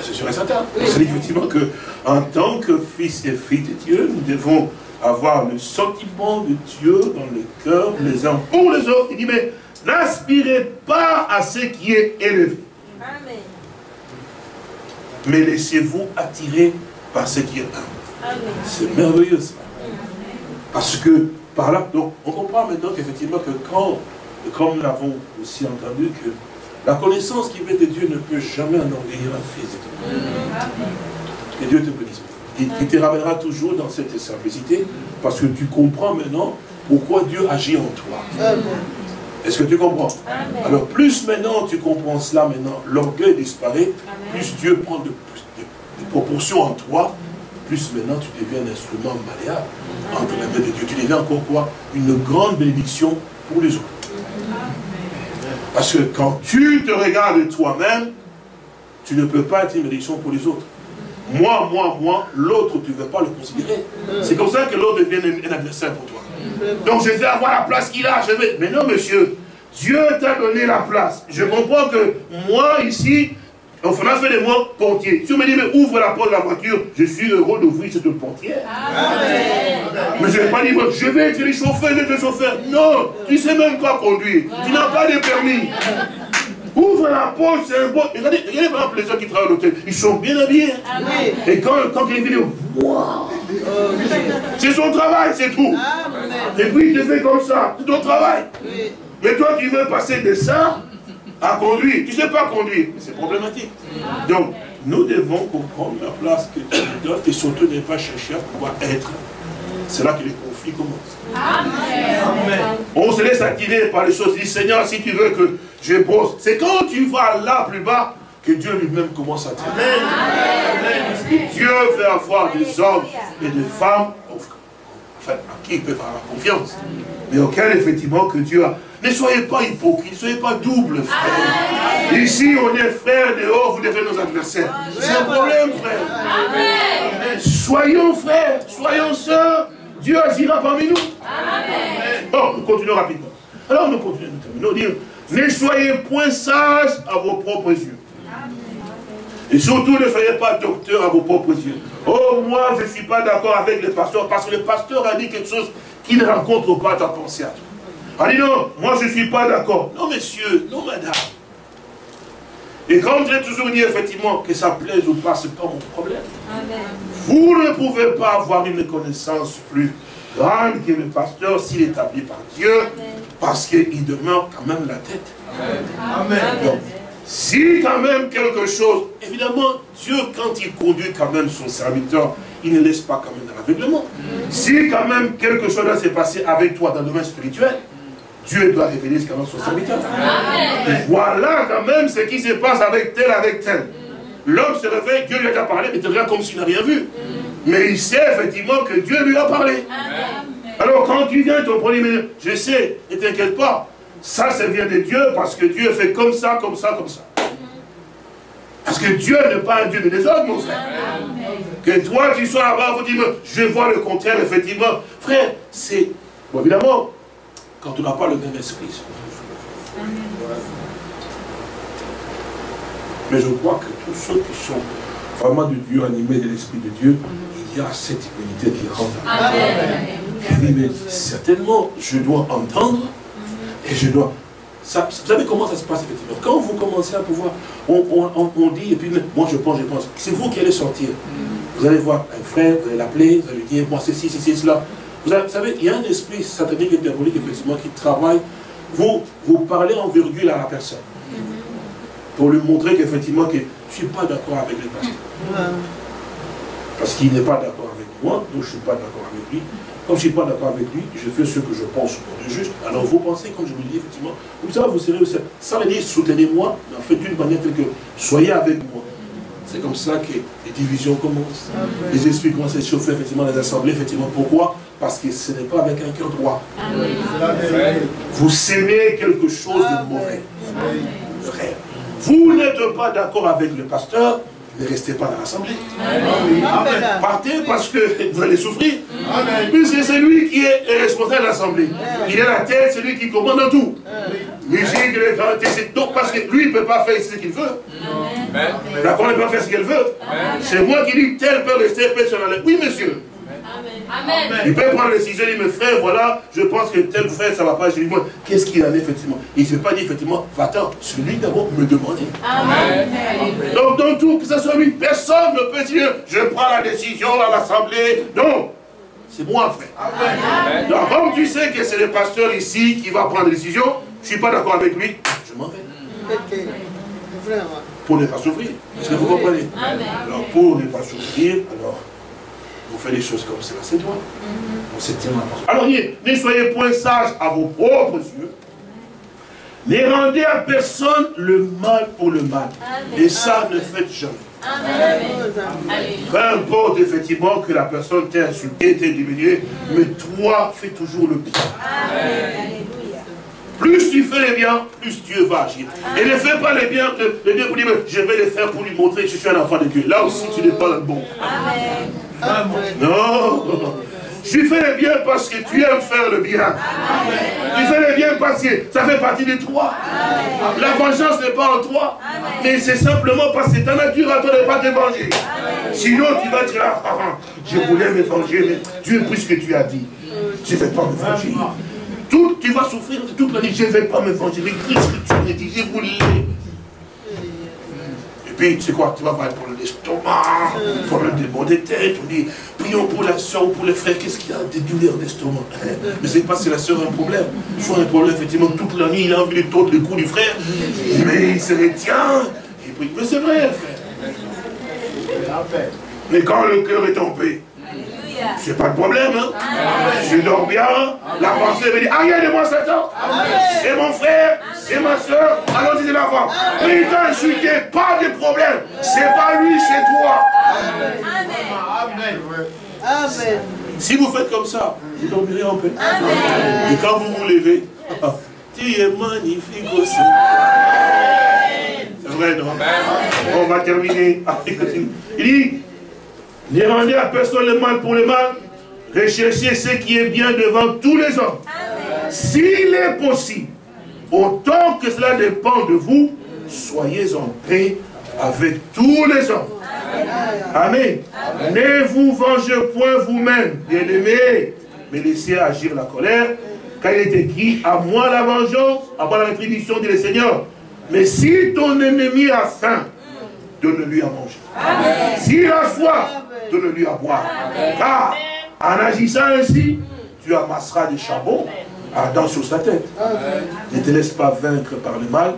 C'est sûr et certain. C'est effectivement que, en tant que fils et filles de Dieu, nous devons avoir le sentiment de Dieu dans le cœur les uns pour les autres. Il dit, mais N'aspirez pas à ce qui est élevé. Amen. Mais laissez-vous attirer par ce qui est humble. C'est merveilleux ça. Parce que par là, donc, on comprend maintenant qu'effectivement que quand, comme nous l'avons aussi entendu, que la connaissance qui vient de Dieu ne peut jamais enorgueillir un fils de Dieu. Que Dieu te bénisse. Il, te ramènera toujours dans cette simplicité parce que tu comprends maintenant pourquoi Dieu agit en toi. Est-ce que tu comprends? Alors plus maintenant tu comprends cela, maintenant l'orgueil disparaît, plus Dieu prend de, de, proportions en toi, plus maintenant tu deviens un instrument malléable entre les mains de Dieu. Tu deviens encore quoi? Une grande bénédiction pour les autres. Parce que quand tu te regardes toi-même, tu ne peux pas être une bénédiction pour les autres. Moi, moi, moi, l'autre, tu ne veux pas le considérer. C'est comme ça que l'autre devient un adversaire pour toi. Donc je vais avoir la place qu'il a, je vais... Mais non, monsieur, Dieu t'a donné la place. Je comprends que moi, ici, on a fait de moi portier. Si on me dit, mais ouvre la porte de la voiture, je suis heureux d'ouvrir cette portière. Mais je ne vais pas dire, je vais être le chauffeur, je vais être le chauffeur. Non, tu ne sais même pas conduire. Tu n'as pas de permis. Ouvre la porte, c'est un bon. Regardez, regardez par exemple les gens qui travaillent à l'hôtel. Ils sont bien habillés. Et quand, quand il est venu, waouh C'est son travail, c'est tout. Et puis il te fait comme ça. C'est ton travail. Mais toi, tu veux passer de ça à conduire. Tu ne sais pas conduire. C'est problématique. Donc, nous devons comprendre la place que Dieu nous donne et surtout ne pas chercher à pouvoir être. C'est là que les conflits commencent. Amen. On se laisse attirer par les choses. Dit Seigneur, si tu veux que je bosse. C'est quand tu vas là plus bas que Dieu lui-même commence à t'aider. Dieu veut avoir des hommes et des femmes enfin, à qui il peut avoir confiance. Mais auquel effectivement que Dieu a. Ne soyez pas hypocrites, ne soyez pas double, frère. Ici, on est frères, dehors, vous devez nos adversaires. C'est un problème, frère. Soyons frères, soyons sœurs. Dieu agira parmi nous. Bon, nous continuons rapidement. Alors nous continuons, nous terminons. Ne soyez point sages à vos propres yeux. Et surtout, ne soyez pas docteur à vos propres yeux. Oh, moi, je ne suis pas d'accord avec le pasteur, parce que le pasteur a dit quelque chose qui ne rencontre pas ta pensée à toi. A dit non, moi je ne suis pas d'accord. Non, monsieur, non, madame. Et comme j'ai toujours dit, effectivement, que ça plaise ou pas, ce n'est pas mon problème. Vous ne pouvez pas avoir une connaissance plus grande que le pasteur s'il est établi par Dieu, parce qu'il demeure quand même la tête. Amen. Donc, si quand même quelque chose, évidemment, Dieu, quand il conduit quand même son serviteur, il ne laisse pas quand même dans l'aveuglement. Si quand même quelque chose doit se passer avec toi dans le domaine spirituel, Dieu doit révéler ce quand même son serviteur. Voilà quand même ce qui se passe avec tel, avec tel. L'homme se réveille, Dieu lui a parlé, mais il regarde comme s'il n'a rien vu. Mais il sait effectivement que Dieu lui a parlé. Alors quand tu viens, ton premier je sais, ne t'inquiète pas. Ça, ça vient de Dieu parce que Dieu fait comme ça, comme ça, comme ça. Parce que Dieu n'est pas un Dieu de désordre, mon frère. Que toi, tu sois là-bas, vous dites, je vois le contraire, effectivement. Frère, c'est... Bon, évidemment, quand on n'a pas le même esprit. Mais je crois que tous ceux qui sont vraiment de Dieu, animés de l'Esprit de Dieu, il y a cette humanité qui rentre. Amen. mais certainement, je dois entendre et je dois... Ça, vous savez comment ça se passe effectivement Quand vous commencez à pouvoir, on, dit, et puis moi je pense, je pense, c'est vous qui allez sortir. Vous allez voir un frère, vous allez l'appeler, vous allez lui dire, moi c'est ci, c'est ci, cela. Vous, savez, il y a un esprit satanique et diabolique effectivement qui travaille. Vous, vous parlez en virgule à la personne. Pour lui montrer qu'effectivement, que je ne suis pas d'accord avec le pasteur. Parce qu'il n'est pas d'accord avec moi, donc je ne suis pas d'accord avec lui. Comme je ne suis pas d'accord avec lui, je fais ce que je pense pour le juste. Alors vous pensez, comme je vous dis, effectivement, vous savez, vous serez aussi. Ça veut dire soutenez-moi, mais en fait d'une manière telle que soyez avec moi. C'est comme ça que les divisions commencent. Les esprits commencent à chauffer effectivement les assemblées. Effectivement, pourquoi? Parce que ce n'est pas avec un cœur droit. Vous s'aimez quelque chose de mauvais. Frère, vous n'êtes pas d'accord avec le pasteur, ne restez pas dans l'assemblée. Partez parce que vous allez souffrir. Puisque c'est lui qui est responsable de l'assemblée. Il est la tête, c'est lui qui commande dans tout. Musique, les Donc parce que lui, ne peut pas faire ce qu'il veut. Il ne peut pas faire ce qu'il veut. C'est moi qui dis tel peut rester, personnel. Oui, monsieur. Il peut prendre la décision, il me frère, voilà, je pense que tel frère, ça ne va pas. Je dis, moi, qu'est-ce qu'il en est effectivement? Il ne s'est pas dit effectivement, va-t'en, celui d'abord me demander. Amen. Donc, dans tout, que ce soit lui, personne ne peut dire, je prends la décision à l'Assemblée. Non, c'est moi, frère. Amen. Donc, comme tu sais que c'est le pasteur ici qui va prendre la décision, je ne suis pas d'accord avec lui, je m'en vais. Pour ne pas souffrir. Est-ce que vous comprenez? Alors, pour ne pas souffrir, alors vous faites des choses comme cela, c'est toi. On se tient Alors, ne soyez point sages à vos propres yeux. Ne rendez à personne le mal pour le mal. Et ça, ne faites jamais. Peu importe effectivement que la personne t'ait insulté, t'ait diminué, mais toi, fais toujours le bien. Plus tu fais les biens, plus Dieu va agir. Et ne fais pas les biens, les biens pour dire, je vais les faire pour lui montrer que je suis un enfant de Dieu. Là aussi, tu n'es pas un bon. Non. Tu fais le bien parce que tu aimes faire le bien. Tu fais le bien parce que ça fait partie de toi. La vengeance n'est pas en toi. Mais c'est simplement parce que ta nature à toi n'est pas te venger. Sinon, tu vas là. Ah, je voulais me venger, mais Dieu, puisque tu as dit, je ne vais pas me venger. Tout, tu vas souffrir toute la nuit. Je ne vais pas me venger. Mais Christ, tu me dis, je voulais. Et puis, tu sais quoi, tu vas parler pour l'estomac, pour le démon des têtes. On dit, prions pour la soeur ou pour les frères. Qu'est-ce qu'il y a Des douleurs d'estomac? Mais c'est pas si la soeur a un problème. Il faut un problème, effectivement, toute la nuit, il a envie de tordre le cou du frère. Mais il se retient. Et puis, mais c'est vrai, frère. Mais quand le cœur est en paix, c'est pas de problème, hein. Je dors bien, la pensée me dit, de moi Satan. C'est mon frère, c'est ma soeur, alors c'est l'enfant. Mais t'a insulté, pas de problème. C'est pas lui, c'est toi. Amen. Amen. Si vous faites comme ça, vous dormirez en paix. Et quand vous vous levez, tu es magnifique aussi. C'est vrai, non? On va terminer. Il dit, ne rendez à personne le mal pour le mal. Recherchez ce qui est bien devant tous les hommes. S'il est possible, autant que cela dépend de vous, soyez en paix avec tous les hommes. Amen. Ne vous vengez point vous-même, bien-aimés, mais laissez agir la colère, car il est écrit, à moi la vengeance, à moi la rétribution, dit le Seigneur. Mais si ton ennemi a faim, donne-lui à manger. S'il a soif, donne-lui à boire. Car en agissant ainsi, tu amasseras des charbons ardents sur sa tête. Ne te laisse pas vaincre par le mal,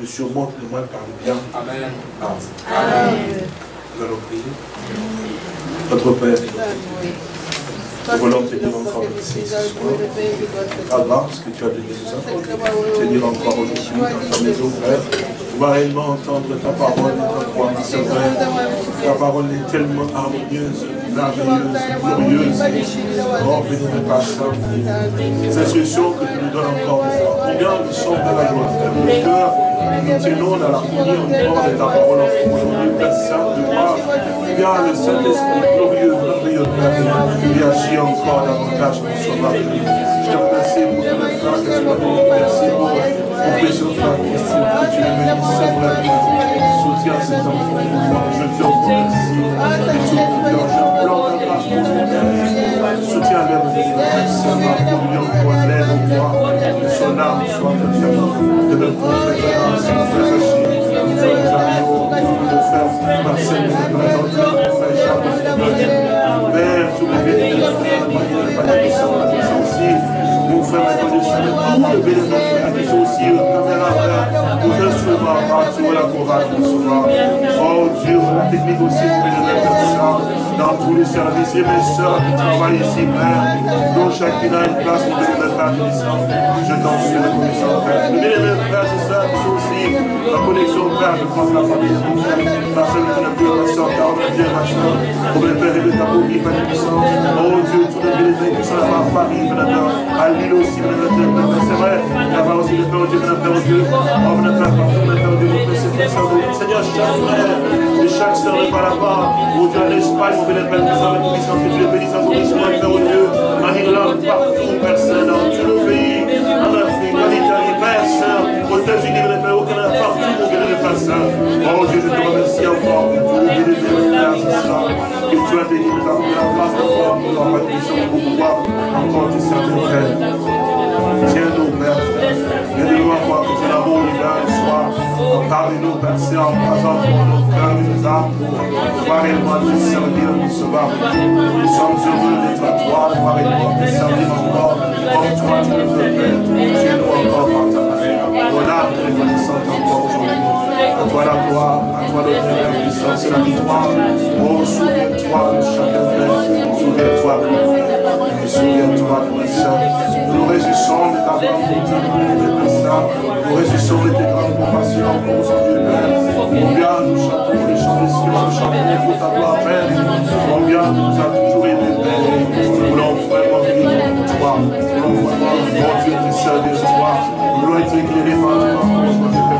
ne surmonte le mal par le bien. Amen. Amen. Nous allons prier. Notre Père, nous voulons te dire encore merci ce soir. ce que tu as donné nous dire encore aujourd'hui dans ta maison, Père va réellement entendre ta parole et ta c'est vrai. Ta parole est tellement harmonieuse, merveilleuse, glorieuse. Oh, béni pas ça. Les instructions que tu nous donnes encore Combien nous sommes dans la joie, Le cœur, nous tenons dans l'harmonie encore de ta parole aujourd'hui, Père Saint de. Combien le Saint-Esprit glorieux, merveilleux, il agit encore davantage pour mari. Je te remercie pour frère que tu le bénisses. Soutiens ces enfants. Je te remercie. Dieu. Seigneur, pour lui encore l'aide au roi. Que son âme soit de le prophète. Son mon frère, aussi mon frère Anthony Smith, tout le bénéfice qui sont aussi caméra aux instruments, partout la pour souvent. Oh Dieu, la technique aussi, mon bénéfice, dans tous les services et mes soeurs qui travaillent ici, Père, dont chacune a une place, mon bénéfice, je t'en suis reconnaissant, Père. Le bénéfice, frères et qui aussi en connexion, Père, je pense la famille de la seule qui n'a ma soeur, car on bien ma soeur, pour le Père et le tabou, puissant. Oh Dieu, tout le bénéfice qui sont là-bas à Paris, à Lille partout, le Père Dieu, mon Père, Seigneur, chaque frère et chaque soeur n'est pas là-bas, oh Dieu, en Espagne, mon Père, Père, Père, puissant, que tu le bénisses, en bénissement, Père Dieu, en Irlande, partout, Père Oh Dieu, je te remercie encore pour le Père Saint, que tu as béni, nous avons la grâce de pour avoir puissance, pour pouvoir encore te servir, Frère. Tiens-nous, Père. Aide-nous voir que ton amour l'hiver et soir. Parle-nous, Père Saint, en présent pour nos cœurs et nos âmes, pour pouvoir réellement servir, nous sauver. Nous sommes heureux d'être à toi, pouvoir réellement servir encore, comme toi tu le veux, Père. Tiens-nous encore par ta manière. Encore aujourd'hui. À toi la gloire, à toi l'honneur, la puissance et la victoire. Oh, souviens-toi de chacun d'eux. Souviens-toi de nous. Souviens-toi de nous, Saint. Nous réjouissons de ta bonté. Nous résistons de tes grandes compassions pour Père. Combien nous chantons les chants des cieux, nous chantons pour ta gloire, Père. Combien nous as toujours aidés, Père. Nous voulons vraiment vivre pour toi. Nous voulons vraiment, mon Dieu. Nous voulons être éclairés par toi,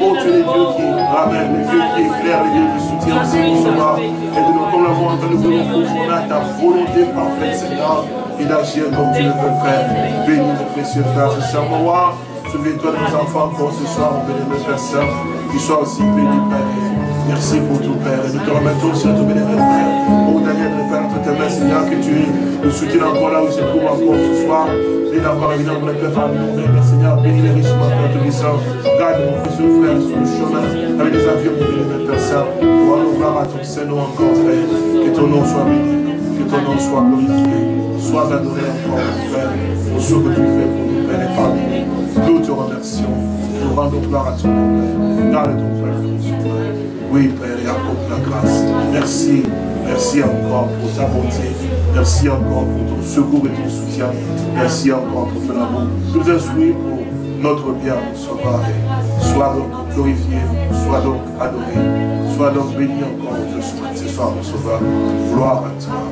Oh, tu es le Dieu qui ramène, le Dieu qui éclaire, le Dieu qui aussi mon sauveur. Et de nous, comme le monde, nous voulons confondre ta volonté parfaite, Seigneur, et d'agir comme tu le veux faire. Bénis nos précieux frères et sœurs, mon roi. Souviens-toi de nos enfants pour ce soir, mon bénévole Père Saint, qu'ils soient aussi bénis, Père. Merci pour tout, Père. Et nous te remettons aussi à ton bénévole Père. Oh, Daniel, Père, entre tes mains, Seigneur, que tu nous soutiennes encore là où se trouve encore ce soir. Et d'avoir évidemment le Père parmi nous. Mais Seigneur, bénis les richement, Père Tout-Puissant. Garde mon précieux frère sur le chemin avec des avions, bénévole Père Saint. Pour gloire à ton Seigneur encore, Père. Que ton nom soit béni. Que ton nom soit glorifié. Sois adoré encore, Père, pour ce que tu fais pour nous, Père, et parmi nous. Te remercions. Nous rendons gloire à ton nom, Père. Garde ton Père. Oui, Père, et accorde la grâce. Merci. Merci encore pour ta bonté. Merci encore pour ton secours et ton soutien. Merci encore pour ton amour. Nous instruis pour notre bien, mon sauveur. Sois donc glorifié, sois donc adoré, sois donc béni encore ce soir, mon sauveur. Gloire à toi,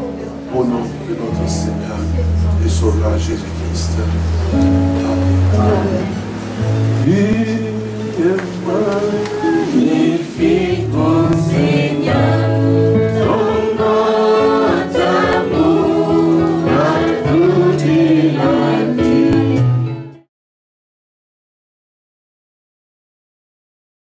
au nom de notre Seigneur et Sauveur Jésus-Christ. Amen.